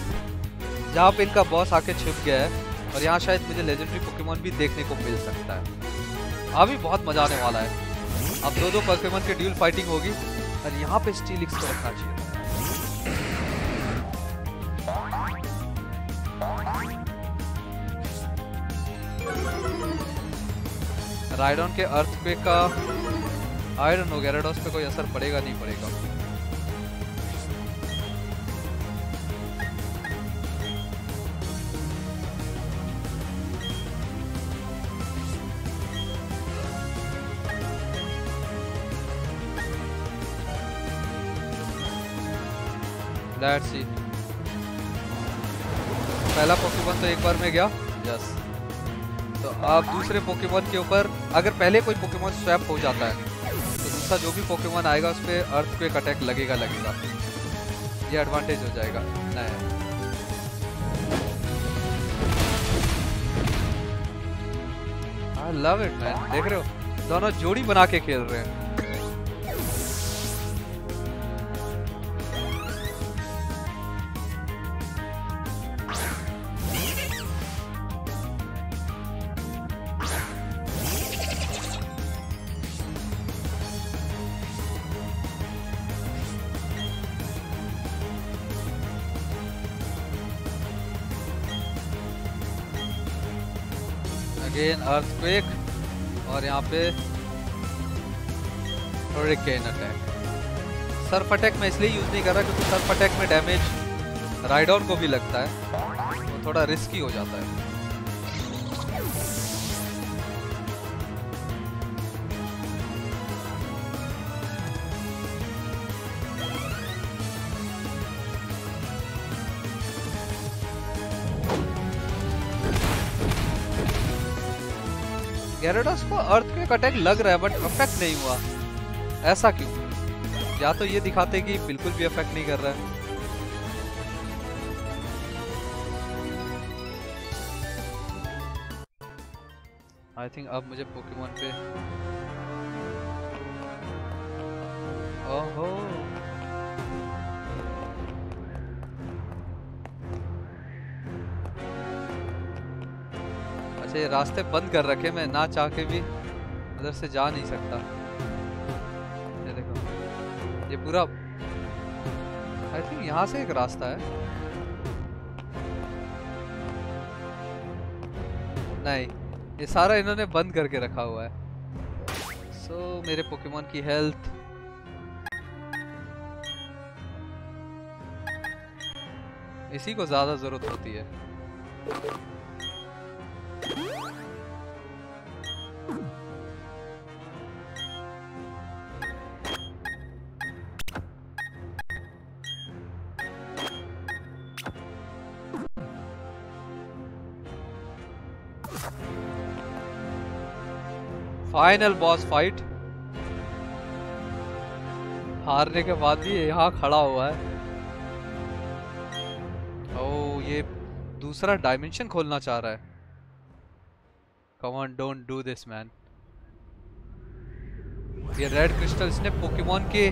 जहाँ पे इनका बॉस आके छिप गया है, और यहाँ शायद मुझे लेजेंडरी पोकेमोन भी देखने को मिल सकता है। अभी बहुत मज़ा आने वाला है। अब दो दो पोकेमोन की ड्यूल फाइटिंग होगी और यहाँ पे स्टीलिक्स को रखना चाहिए। राइडन के अर्थ पे का आयरन हो गैराडोस पे कोई असर पड़ेगा नहीं पड़ेगा। Let's see. पहला पोकेमोन तो एक बार में गया। यस तो अब दूसरे पोकेमोन के ऊपर अगर पहले कोई पोकेमोन स्वैप हो जाता है तो दूसरा जो भी पोकेमोन आएगा उस पर अर्थ पे अटैक लगेगा लगेगा। ये एडवांटेज हो जाएगा। नहीं आई लव इट मैन देख रहे हो? दोनों जोड़ी बना के खेल रहे हैं। अगेन अर्थक्वेक और यहाँ पे हरिकेन अटैक सर्फ अटैक में इसलिए यूज़ नहीं कर रहा क्योंकि सर्फ अटैक में डैमेज राइडर को भी लगता है तो थोड़ा रिस्की हो जाता है। गैरेडस को अर्थ के अटैक लग रहा है बट अफेक्ट नहीं हुआ। ऐसा क्यों? या तो ये दिखाते कि बिल्कुल भी अफेक्ट नहीं कर रहा है। आई थिंक अब मुझे पोकेमोन पे ओहो! अच्छा ये रास्ते बंद कर रखे मैं ना चाह के भी उधर से जा नहीं सकता। ये देखो ये पूरा आई थिंक यहाँ से एक रास्ता है। नहीं ये सारा इन्होंने बंद करके रखा हुआ है। सो so, मेरे पोकेमोन की हेल्थ इसी को ज़्यादा ज़रूरत होती है। Final boss fight. हारने के बाद भी यहाँ खड़ा हुआ है। ओ ये दूसरा डायमेंशन खोलना चाह रहा है। Come on don't do this man ये रेड क्रिस्टल इसने पोकेमोन के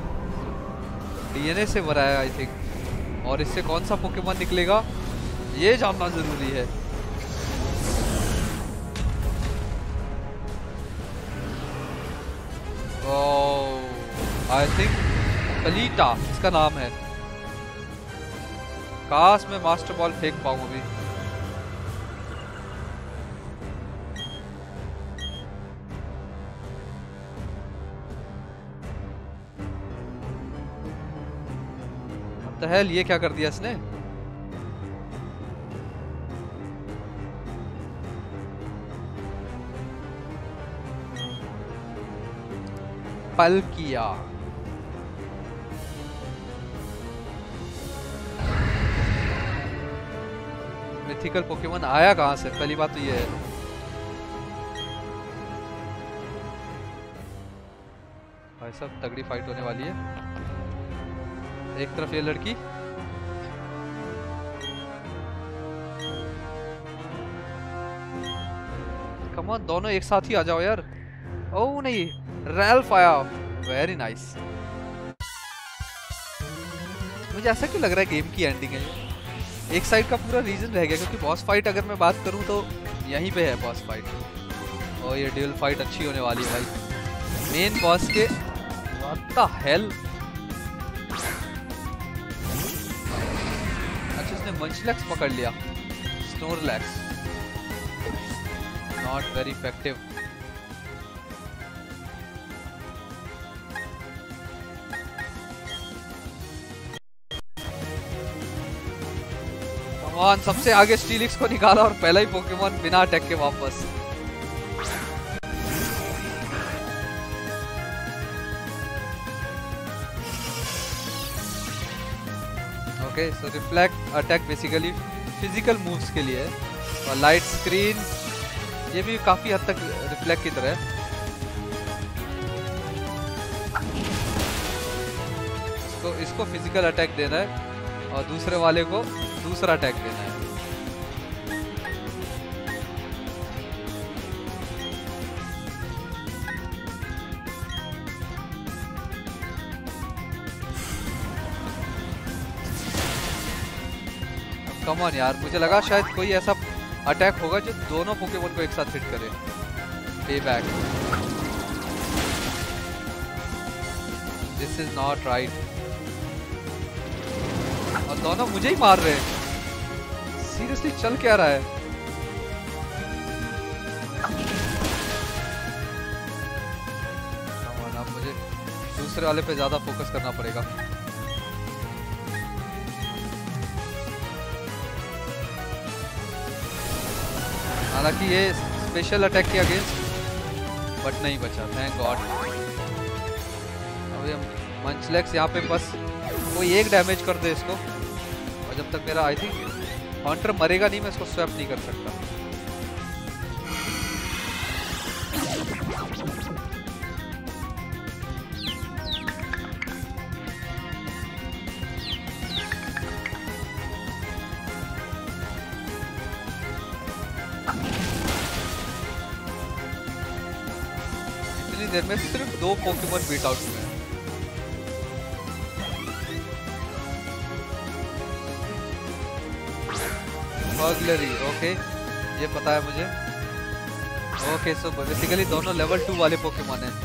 डीएनए से बनाया आई थिंक और इससे कौन सा पोकेमोन निकलेगा? ये जानना ज़रूरी है। आई थिंक कलीटा इसका नाम है काश में मास्टर बॉल फेंक पाऊँ अभी तो है ये क्या कर दिया इसने? पल किया। मिथिकल पोकेमोन आया कहाँ से? पहली बात तो ये है। भाई साहब, तगड़ी फाइट होने वाली है। एक तरफ़ ये लड़की। कमान दोनों एक साथ ही आ जाओ यार। ओ, नहीं रैल्फ आया। वेरी नाइस मुझे ऐसा क्यों लग रहा है गेम की एंडिंग है? एक साइड का पूरा रीजन रह गया, क्योंकि बॉस फाइट अगर मैं बात करूँ तो यहीं पे है बॉस फाइट और ये ड्यूल फाइट अच्छी होने वाली है भाई। मेन बॉस के हेल अच्छा इसने मंचलैक्स पकड़ लिया। स्नोरलैक्स नॉट वेरी इफ़ेक्टिव कमान सबसे आगे स्टीलिक्स को निकाला और पहला ही पोकेमोन बिना अटैक के वापस। Okay so reflect attack basically physical moves के लिए। और लाइट स्क्रीन ये भी काफ़ी हद तक रिफ्लेक्ट की तरह। इसको इसको फ़िज़िकल अटैक देना है। और दूसरे वाले को दूसरा टैग देना है। कमॉन यार, मुझे लगा शायद कोई ऐसा अटैक होगा जो दोनों पोकेमोन को एक साथ हिट करे। Pay back this is not right और दोनों मुझे ही मार रहे हैं। सीरियसली चल क्या रहा है? मुझे दूसरे वाले पे ज़्यादा फोकस करना पड़ेगा। हालाँकि ये स्पेशल अटैक के अगेंस्ट बट नहीं बचा थैंक गॉड अभी हम मंचलेक्स यहाँ पे बस कोई एक डैमेज कर दे इसको। और जब तक मेरा आई थिंक हॉन्टर मरेगा नहीं, मैं इसको स्वैप नहीं कर सकता। देर में सिर्फ़ दो पोकेमोन बीट आउट हुए बर्गलरी ओके ये पता है मुझे। ओके सो बेसिकली दोनों लेवल टू वाले पोकेमोन हैं।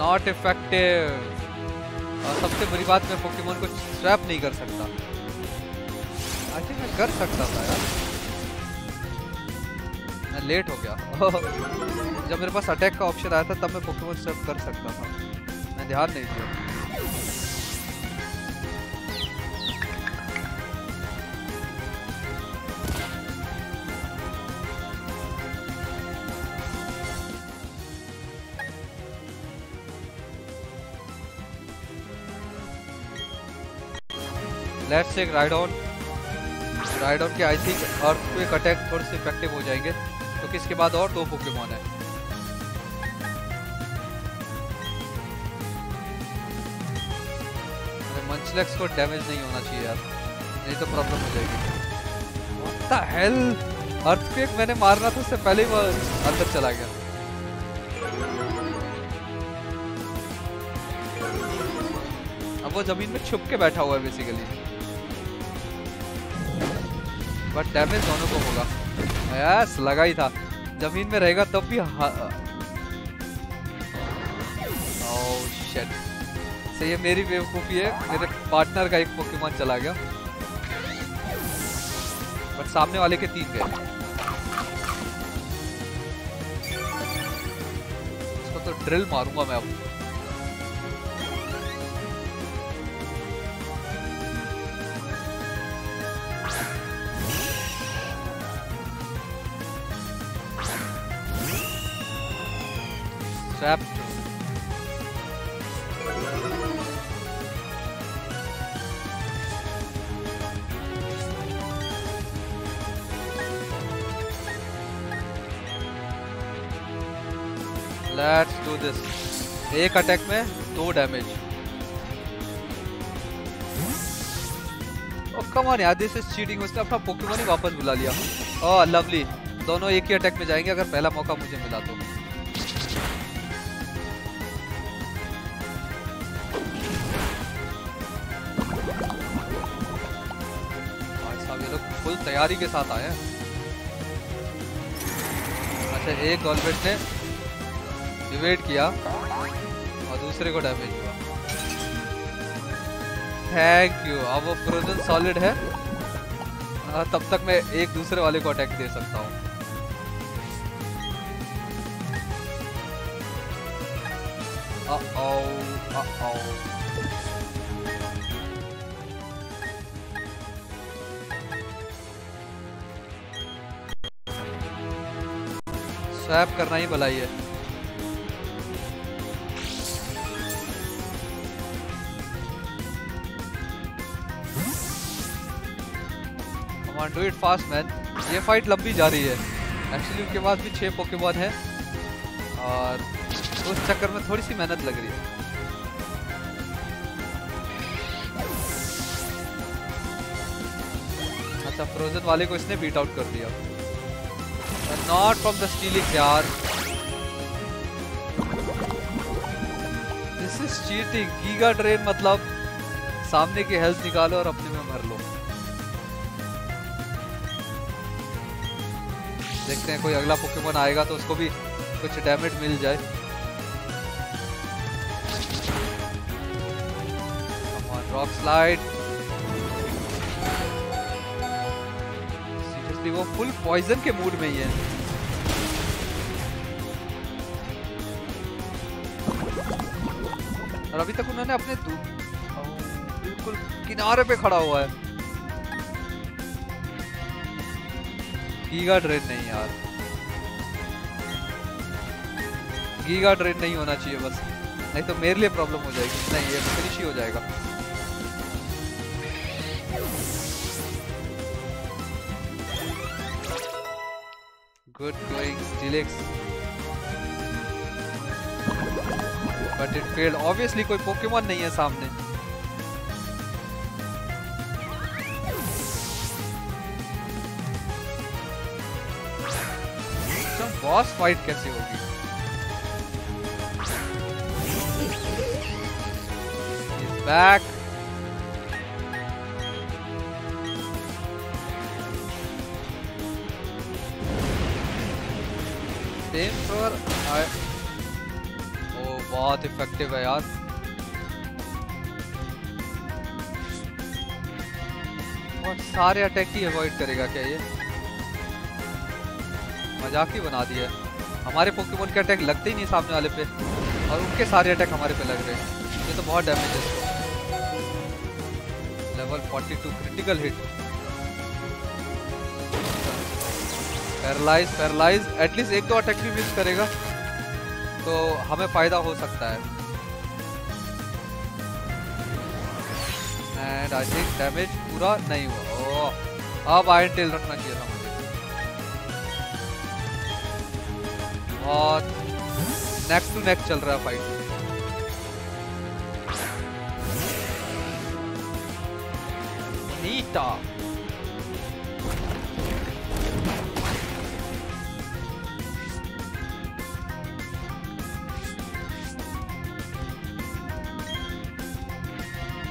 नॉट इफ़ेक्टिव और सबसे बड़ी बात, मैं पोकेमोन को स्ट्रैप नहीं कर सकता। आई थिंक मैं कर सकता था यार। मैं लेट हो गया। *laughs* जब मेरे पास अटैक का ऑप्शन आया था, तब मैं पोकेमोन सर्व कर सकता था। मैं ध्यान नहीं दिया। Let's take ride on ride on के आई थिंक अर्थक्वेक अटैक थोड़े से इफ़ेक्टिव हो जाएँगे। तो किसके बाद और दो पोकेमोन है। मंचलेक्स को डैमेज नहीं होना चाहिए यार। नहीं तो प्रॉब्लम हो जाएगी। Hell? अर्थक्वेक मैंने मारना था उससे पहले ही वो अंदर चला गया। अब वो ज़मीन में छुप के बैठा हुआ है बेसिकली बट डैमेज दोनों को होगा। यस, लगा ही था। ज़मीन में रहेगा तब भी शिट ये मेरी बेवकूफ़ी है। मेरे पार्टनर का एक पोकेमॉन चला गया। बट सामने वाले के तीन गए। इसको तो ड्रिल मारूँगा मैं अब। एक अटैक में दो डैमेज ओ कम ऑन यार दिस इज़ चीटिंग उसने अपना पोकेमोन ही वापस बुला लिया। ओह लवली दोनों एक ही अटैक में जाएँगे, अगर पहला मौका मुझे मिला तो। फुल तैयारी के साथ आए अच्छा एक गॉलबेट ने डिवेट किया और दूसरे को डैमेज हुआ। थैंक यू अब वो फ्रोजन सॉलिड है। आ, तब तक मैं एक दूसरे वाले को अटैक दे सकता हूँ. स्वैप करना ही भलाई है। डू इट फास्ट मैन ये फाइट लंबी जा रही है। एक्चुअली उनके पास भी छह पोकेमॉन है। और उस चक्कर में थोड़ी सी मेहनत लग रही है। अच्छा फ्रोजन वाले को इसने बीट आउट कर दिया। Not from the stealing yaar. This is cheating. Giga drain मतलब सामने की हेल्थ निकालो और अपने देखते हैं, कोई अगला पोकेमोन आएगा तो उसको भी कुछ डैमेज मिल जाए। रॉक स्लाइड सीरियसली वो फुल पॉइजन के मूड में ही है। और अभी तक उन्होंने अपने बिल्कुल किनारे पे खड़ा हुआ है। गीगा ड्रेन नहीं यार। गीगा ड्रेन नहीं होना चाहिए बस। नहीं तो मेरे लिए प्रॉब्लम हो जाएगी। नहीं, ये फिनिश ही हो जाएगा। Good going Steelix but it failed obviously कोई पोकेमोन नहीं है सामने। बॉस फाइट कैसे होगी? बैक सेम फॉर बहुत इफ़ेक्टिव है यार। और सारे अटैक ही अवॉइड करेगा क्या ये? मज़ाक ही बना दिया। हमारे पोकेमोन के अटैक लगते ही नहीं सामने वाले पे। और उनके सारे अटैक हमारे पे लग रहे हैं। ये तो बहुत डैमेज है। Level 42 critical hit paralyse paralyse at least एक दो अटैक भी मिस करेगा। तो हमें फ़ायदा हो सकता है। एंड आई थिंक डैमेज पूरा नहीं हुआ। ओह, अब आयरन टेल रखना चाहिए था। और नेक टू नेक चल रहा है fight Neeta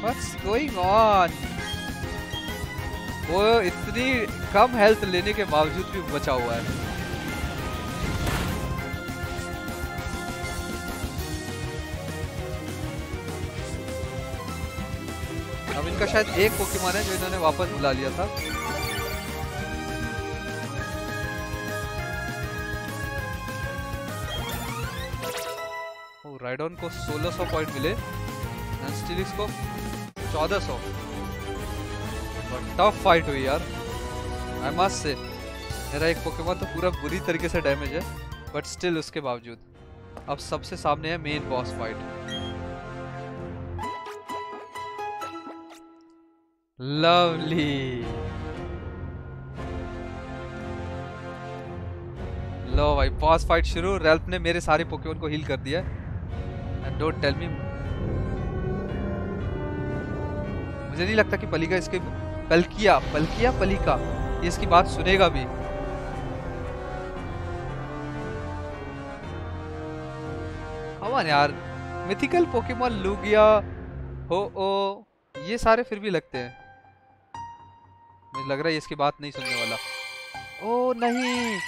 What's going on? वो इतनी कम हेल्थ लेने के बावजूद भी बचा हुआ है। इनका शायद एक पोकेमोन है जो इन्होंने वापस बुला लिया था। राइडॉन को 1600 पॉइंट मिले स्टिलिक्स को चौदह सौ। टफ फाइट हुई यार। आई मस्ट से मेरा एक पोकेमोन तो पूरा बुरी तरीके से डैमेज है बट स्टिल उसके बावजूद। अब सबसे सामने है मेन बॉस फाइट लवली लो भाई बॉस फाइट शुरू। रेल्प ने मेरे सारे पोकेमोन को हील कर दिया। एंड डोंट टेल मी मुझे नहीं लगता कि पलिका इसके पलकिया पलकिया पलिका। ये इसकी बात सुनेगा भी। हवन यार। मिथिकल पोकेमोन लूगिया हो ओ ये सारे फिर भी लगते हैं। मुझे लग रहा है इसकी बात नहीं सुनने वाला। ओ, नहीं।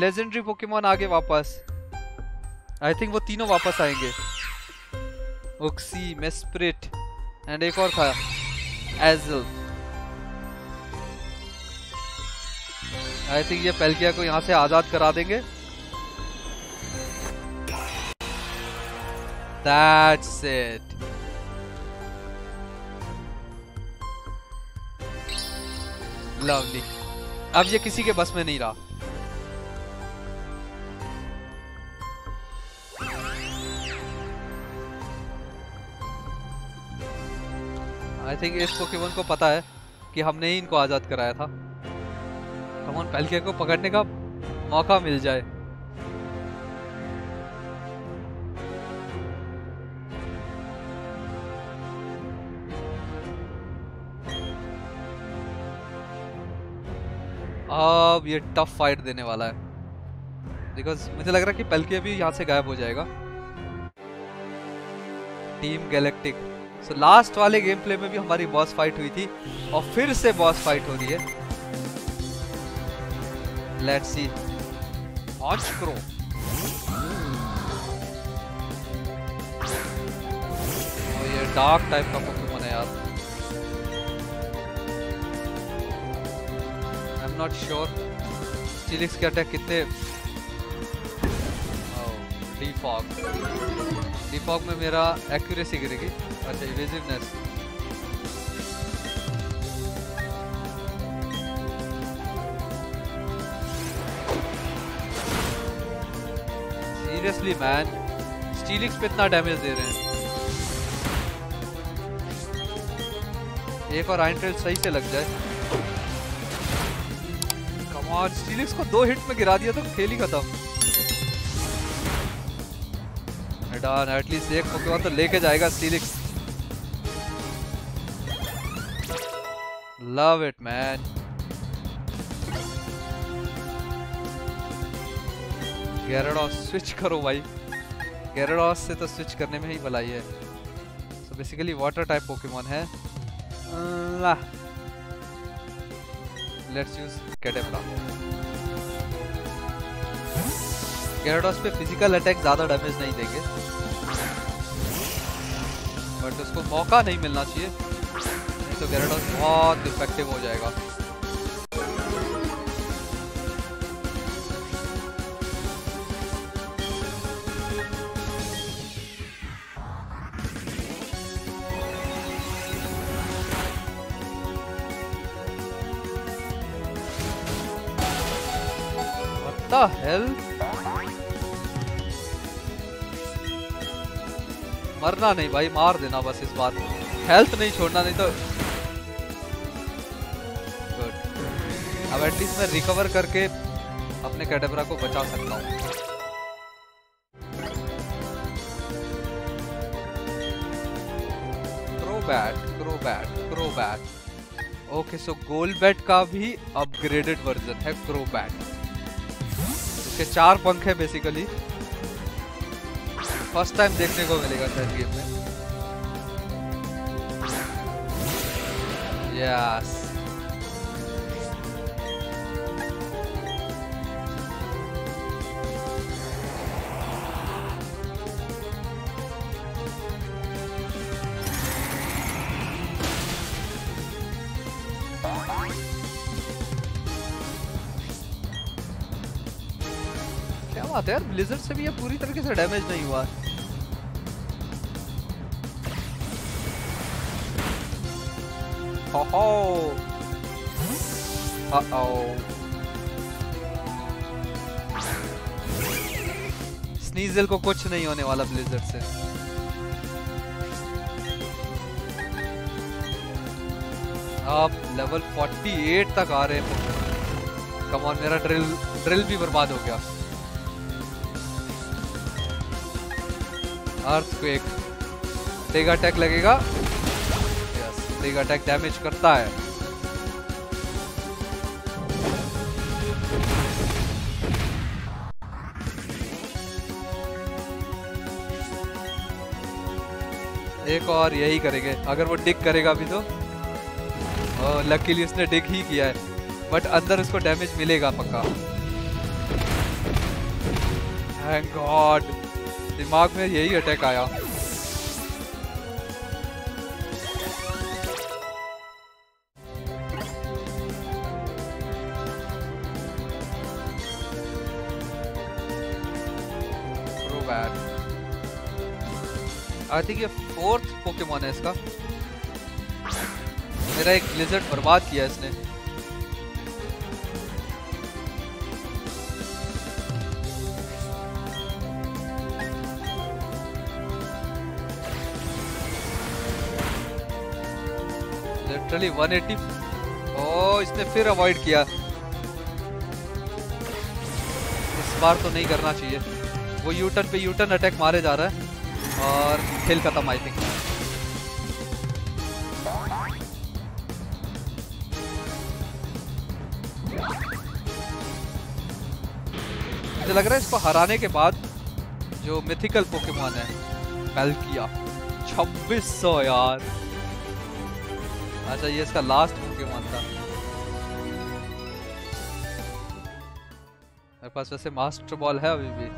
लेजेंडरी पोकेमोन आगे वापस। आई थिंक वो तीनों वापस आएँगे। ओक्सी मेस्प्रिट एंड एक और था। एजल आई थिंक ये पेल्किया को यहाँ से आज़ाद करा देंगे। That's it. Lovely. अब ये किसी के बस में नहीं रहा। आई थिंक इस पोकेमोन को पता है कि हमने ही इनको आज़ाद कराया था। कमोन पहलके को पकड़ने का मौका मिल जाए। अब ये टफ फाइट देने वाला है। बिकॉज़ मुझे लग रहा है कि पेल्के भी यहाँ से गायब हो जाएगा। टीम गैलेक्टिक सो लास्ट वाले गेम प्ले में भी हमारी बॉस फाइट हुई थी और फिर से बॉस फाइट हो रही है। लेट्स सी लॉन्च करो और ये डार्क टाइप का पोकेमोन है यार। नॉट श्योर चिलिक्स के अटैक कितने? डिफॉग डिफॉग में मेरा एक्यूरेसी गिरेगी। अच्छा इवेजिवनेस सीरियसली मैन स्टीलिक्स पे इतना डैमेज दे रहे हैं। एक और आइंट्रेल सही से लग जाए। कमाल स्टीलिक्स को दो हिट में गिरा दिया तो खेल ही खत्म। एटलीस्ट एक पोकेमॉन तो लेके जाएगा Steelix love it man Gyarados switch करो भाई। गैराडॉस से तो स्विच करने में ही भलाई है। So basically water type Pokemon है। लेट्स यूज़ कैडेब्रा गैराडॉस पे फ़िज़िकल अटैक ज़्यादा डैमेज नहीं देंगे। बट उसको मौका नहीं मिलना चाहिए। नहीं तो गैराडॉस बहुत इफ़ेक्टिव हो जाएगा। मरना नहीं भाई, मार देना बस इस बार हेल्थ नहीं छोड़ना, नहीं तो गुड अब एटलीस्ट मैं रिकवर करके अपने कैडेबरा को बचा सकता हूँ। क्रोबैट क्रोबैट क्रोबैट ओके सो गोल बैट का भी अपग्रेडेड वर्जन है क्रोबैट उसके चार पंख है बेसिकली फ़र्स्ट टाइम देखने को मिलेगा शायद गेम में। यस क्या बात है यार ब्लिजर्ड से भी ये पूरी तरीके से डैमेज नहीं हुआ। है ho ho! Uh oh. Sneasel को कुछ नहीं होने वाला ब्लेजर से। आप लेवल 48 तक आ रहे हैं। कमान मेरा ड्रिल ड्रिल भी बर्बाद हो गया। अर्थ को एक टेगा लगेगा। टेग अटैक डैमेज करता है। एक और यही करेंगे। अगर वो डिग करेगा अभी तो। लकीली उसने डिग ही किया है। बट अंदर उसको डैमेज मिलेगा पक्का। गॉड दिमाग में यही अटैक आया। आई थिंक ये फोर्थ पोकेमोन है इसका। मेरा एक ब्लिजर्ड बर्बाद किया इसने। लिटरली 180 ओ इसने फिर अवॉइड किया। इस बार तो नहीं करना चाहिए। वो यूटर्न पे यूटर्न अटैक मारे जा रहा है। और खेल खत्म आई थिंक मुझे लग रहा है इसको हराने के बाद जो मिथिकल पोकेमोन है पेल्किया 2600 यार। अच्छा ये इसका लास्ट पोकेमोन था। मेरे पास वैसे मास्टर बॉल है अभी भी।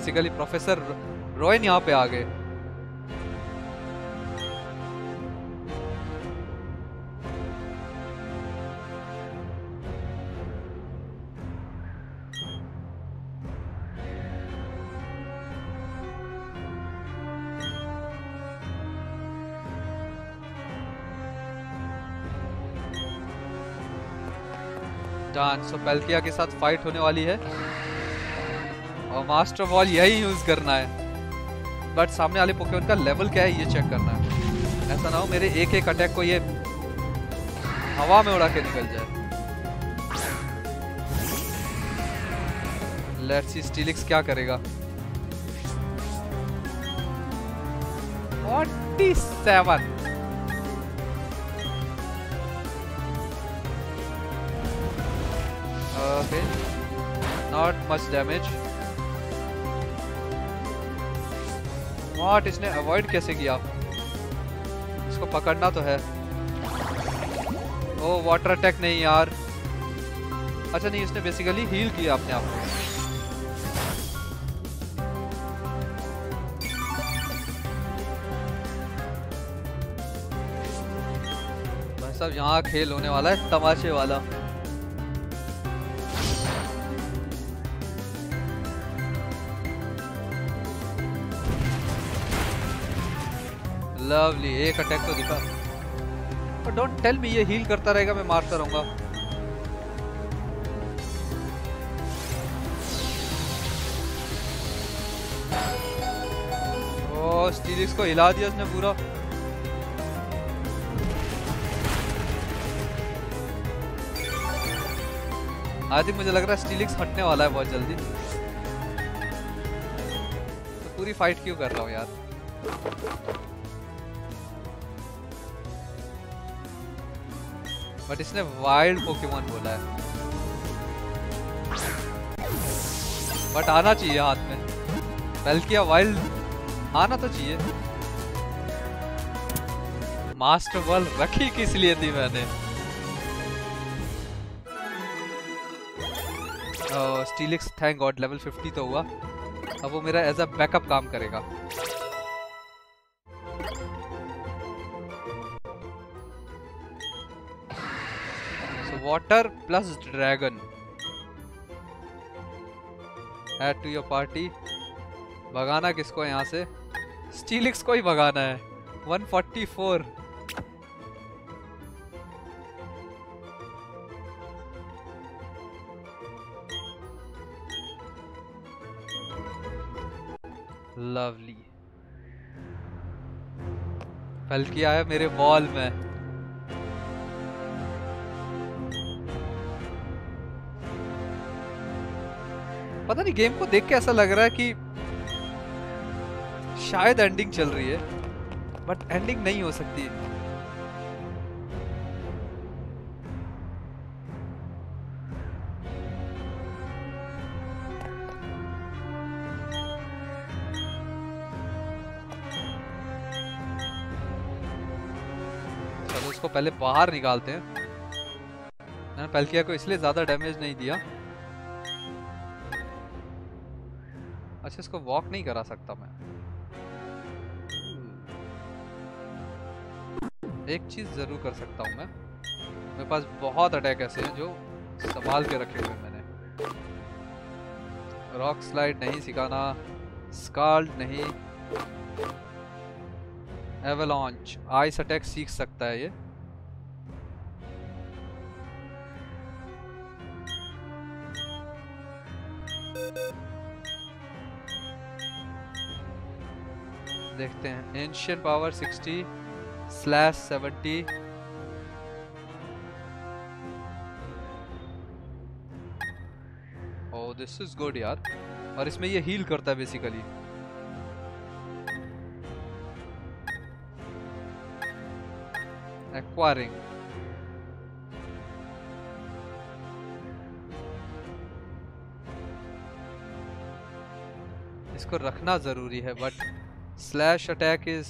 बेसिकली प्रोफेसर रॉयन यहाँ पे आ गए। डन सो पेल्किया के साथ फाइट होने वाली है। मास्टर बॉल यही यूज़ करना है। बट सामने वाले पोकेमोन का लेवल क्या है, ये चेक करना है। ऐसा ना हो मेरे एक एक अटैक को ये हवा में उड़ा के निकल जाए। लेट्स सी स्टीलिक्स क्या करेगा? 47 Okay. Not much damage. What? इसने अवॉइड कैसे किया? इसको पकड़ना तो है। ओ वाटर अटैक नहीं यार। अच्छा नहीं, इसने बेसिकली हील किया अपने आप। सब यहाँ खेल होने वाला है, तमाशे वाला। लवली एक अटैक तो दिखा। पर डोंट टेल मी ये हील करता रहेगा, मैं मारता रहूँगा। स्टीलिक्स को हिला दिया उसने पूरा। ही मुझे लग रहा है स्टीलिक्स हटने वाला है बहुत जल्दी। तो पूरी फाइट क्यों कर रहा हूँ यार? बट इसने वाइल्ड पोकेमोन बोला है। बट आना चाहिए हाथ में। बल्कि वाइल्ड आना तो चाहिए। मास्टर बॉल रखी किस लिए थी मैंने? स्टीलिक्स थैंक गॉड लेवल 50 तो हुआ। अब वो मेरा एज अ बैकअप काम करेगा। water plus dragon Add to your party भगाना किसको यहाँ से? स्टीलिक्स को ही भगाना है। 144 लवली फल किया है मेरे वॉल में। पता नहीं गेम को देख के ऐसा लग रहा है कि शायद एंडिंग चल रही है बट एंडिंग नहीं हो सकती। इसको पहले बाहर निकालते हैं। मैंने को इसलिए ज़्यादा डैमेज नहीं दिया। अच्छा इसको वॉक नहीं करा सकता मैं। एक चीज़ ज़रूर कर सकता हूँ मैं। मेरे पास बहुत अटैक ऐसे हैं जो संभाल के रखे हुए मैंने। रॉक स्लाइड नहीं सिखाना स्काल्ड नहीं। एवलॉन्च आइस अटैक सीख सकता है ये। देखते हैं। Ancient power 60 slash 70 oh this is good यार। और इसमें ये हील करता है बेसिकली एक्वायरिंग इसको रखना ज़रूरी है but slash attack is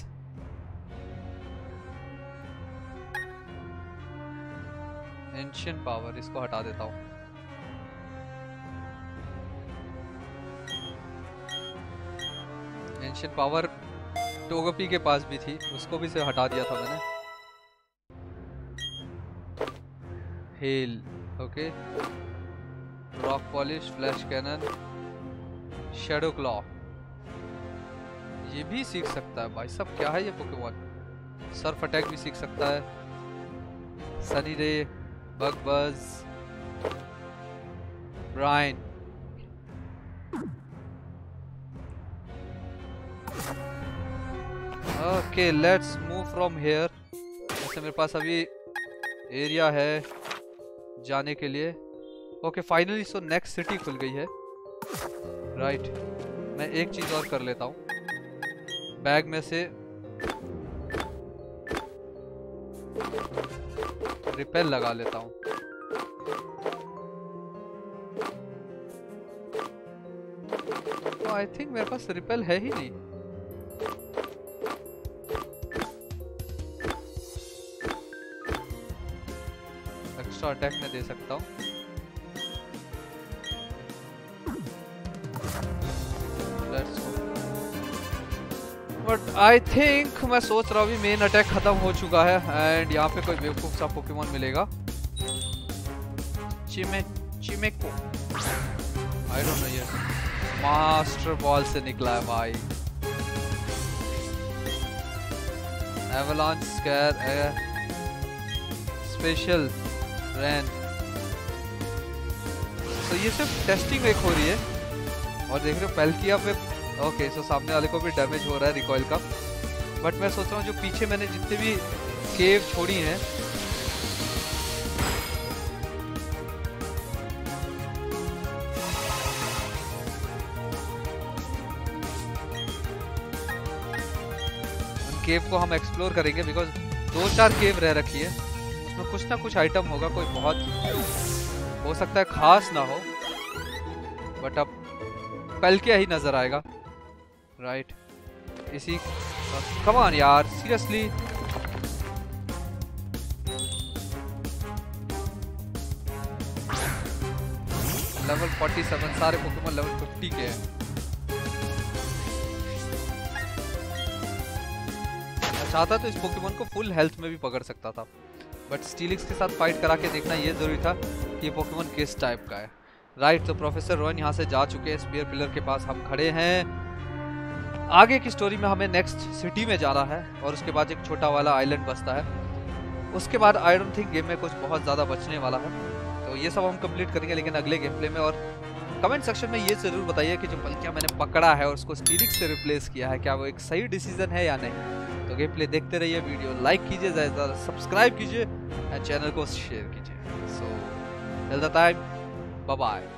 ancient power इसको हटा देता हूँ। एंशियन पावर टोगपी के पास भी थी, उसको भी से हटा दिया था मैंने। Hail okay rock polish flash cannon shadow claw ये भी सीख सकता है भाई, सब क्या है ये पोकेमॉन सर्फ अटैक भी सीख सकता है। Sunny ray bug buzz brine okay let's move from here जैसे मेरे पास अभी एरिया है जाने के लिए। Okay finally so next city खुल गई है। Right right. मैं एक चीज़ और कर लेता हूँ। बैग में से रिपेल लगा लेता हूँ। आई थिंक मेरे पास रिपेल है ही नहीं। एक्स्ट्रा अटैक में दे सकता हूँ। बट आई थिंक मैं सोच रहा हूँ मेन अटैक खत्म हो चुका है एंड यहाँ पे कोई बेवकूफ़ सा पोकेमोन मिलेगा। Chime, Chimecho. I don't know ये मास्टर बॉल से निकला है भाई। एवलांच स्कैर स्पेशल रैन तो ये सिर्फ़ टेस्टिंग एक हो रही है। और देख रहे हो पेल्किया पे ओके सो सामने वाले को भी डैमेज हो रहा है रिकॉयल का। बट मैं सोच रहा हूँ जो पीछे मैंने जितने भी केव छोड़ी हैं केव को हम एक्सप्लोर करेंगे बिकॉज़ दो चार केव रह रखी है। उसमें कुछ ना कुछ आइटम होगा, कोई बहुत हो सकता है खास ना हो बट अब कल क्या ही नज़र आएगा। राइट इसी कमान यार सीरियसली लेवल 47 सारे पोकेमोन लेवल 50 के हैं। चाहता तो इस पोकेमोन को फुल हेल्थ में भी पकड़ सकता था। बट स्टीलिक्स के साथ फाइट करा के देखना ये ज़रूरी था कि ये पोकेमोन किस टाइप का है। राइट तो प्रोफेसर रोहन यहाँ से जा चुके हैं स्पीयर पिलर के पास हम खड़े हैं। आगे की स्टोरी में हमें नेक्स्ट सिटी में जाना है और उसके बाद एक छोटा वाला आइलैंड बसता है। उसके बाद आई डोंट थिंक गेम में कुछ बहुत ज़्यादा बचने वाला है। तो ये सब हम कंप्लीट करेंगे लेकिन अगले गेम प्ले में और कमेंट सेक्शन में ये ज़रूर बताइए कि जो पलकिया मैंने पकड़ा है और उसको स्टीरिक से रिप्लेस किया है, क्या वो एक सही डिसीज़न है या नहीं? तो गेम प्ले देखते रहिए वीडियो लाइक कीजिए, ज़्यादा सब्सक्राइब कीजिए एंड चैनल को शेयर कीजिए। सो टाइम बाय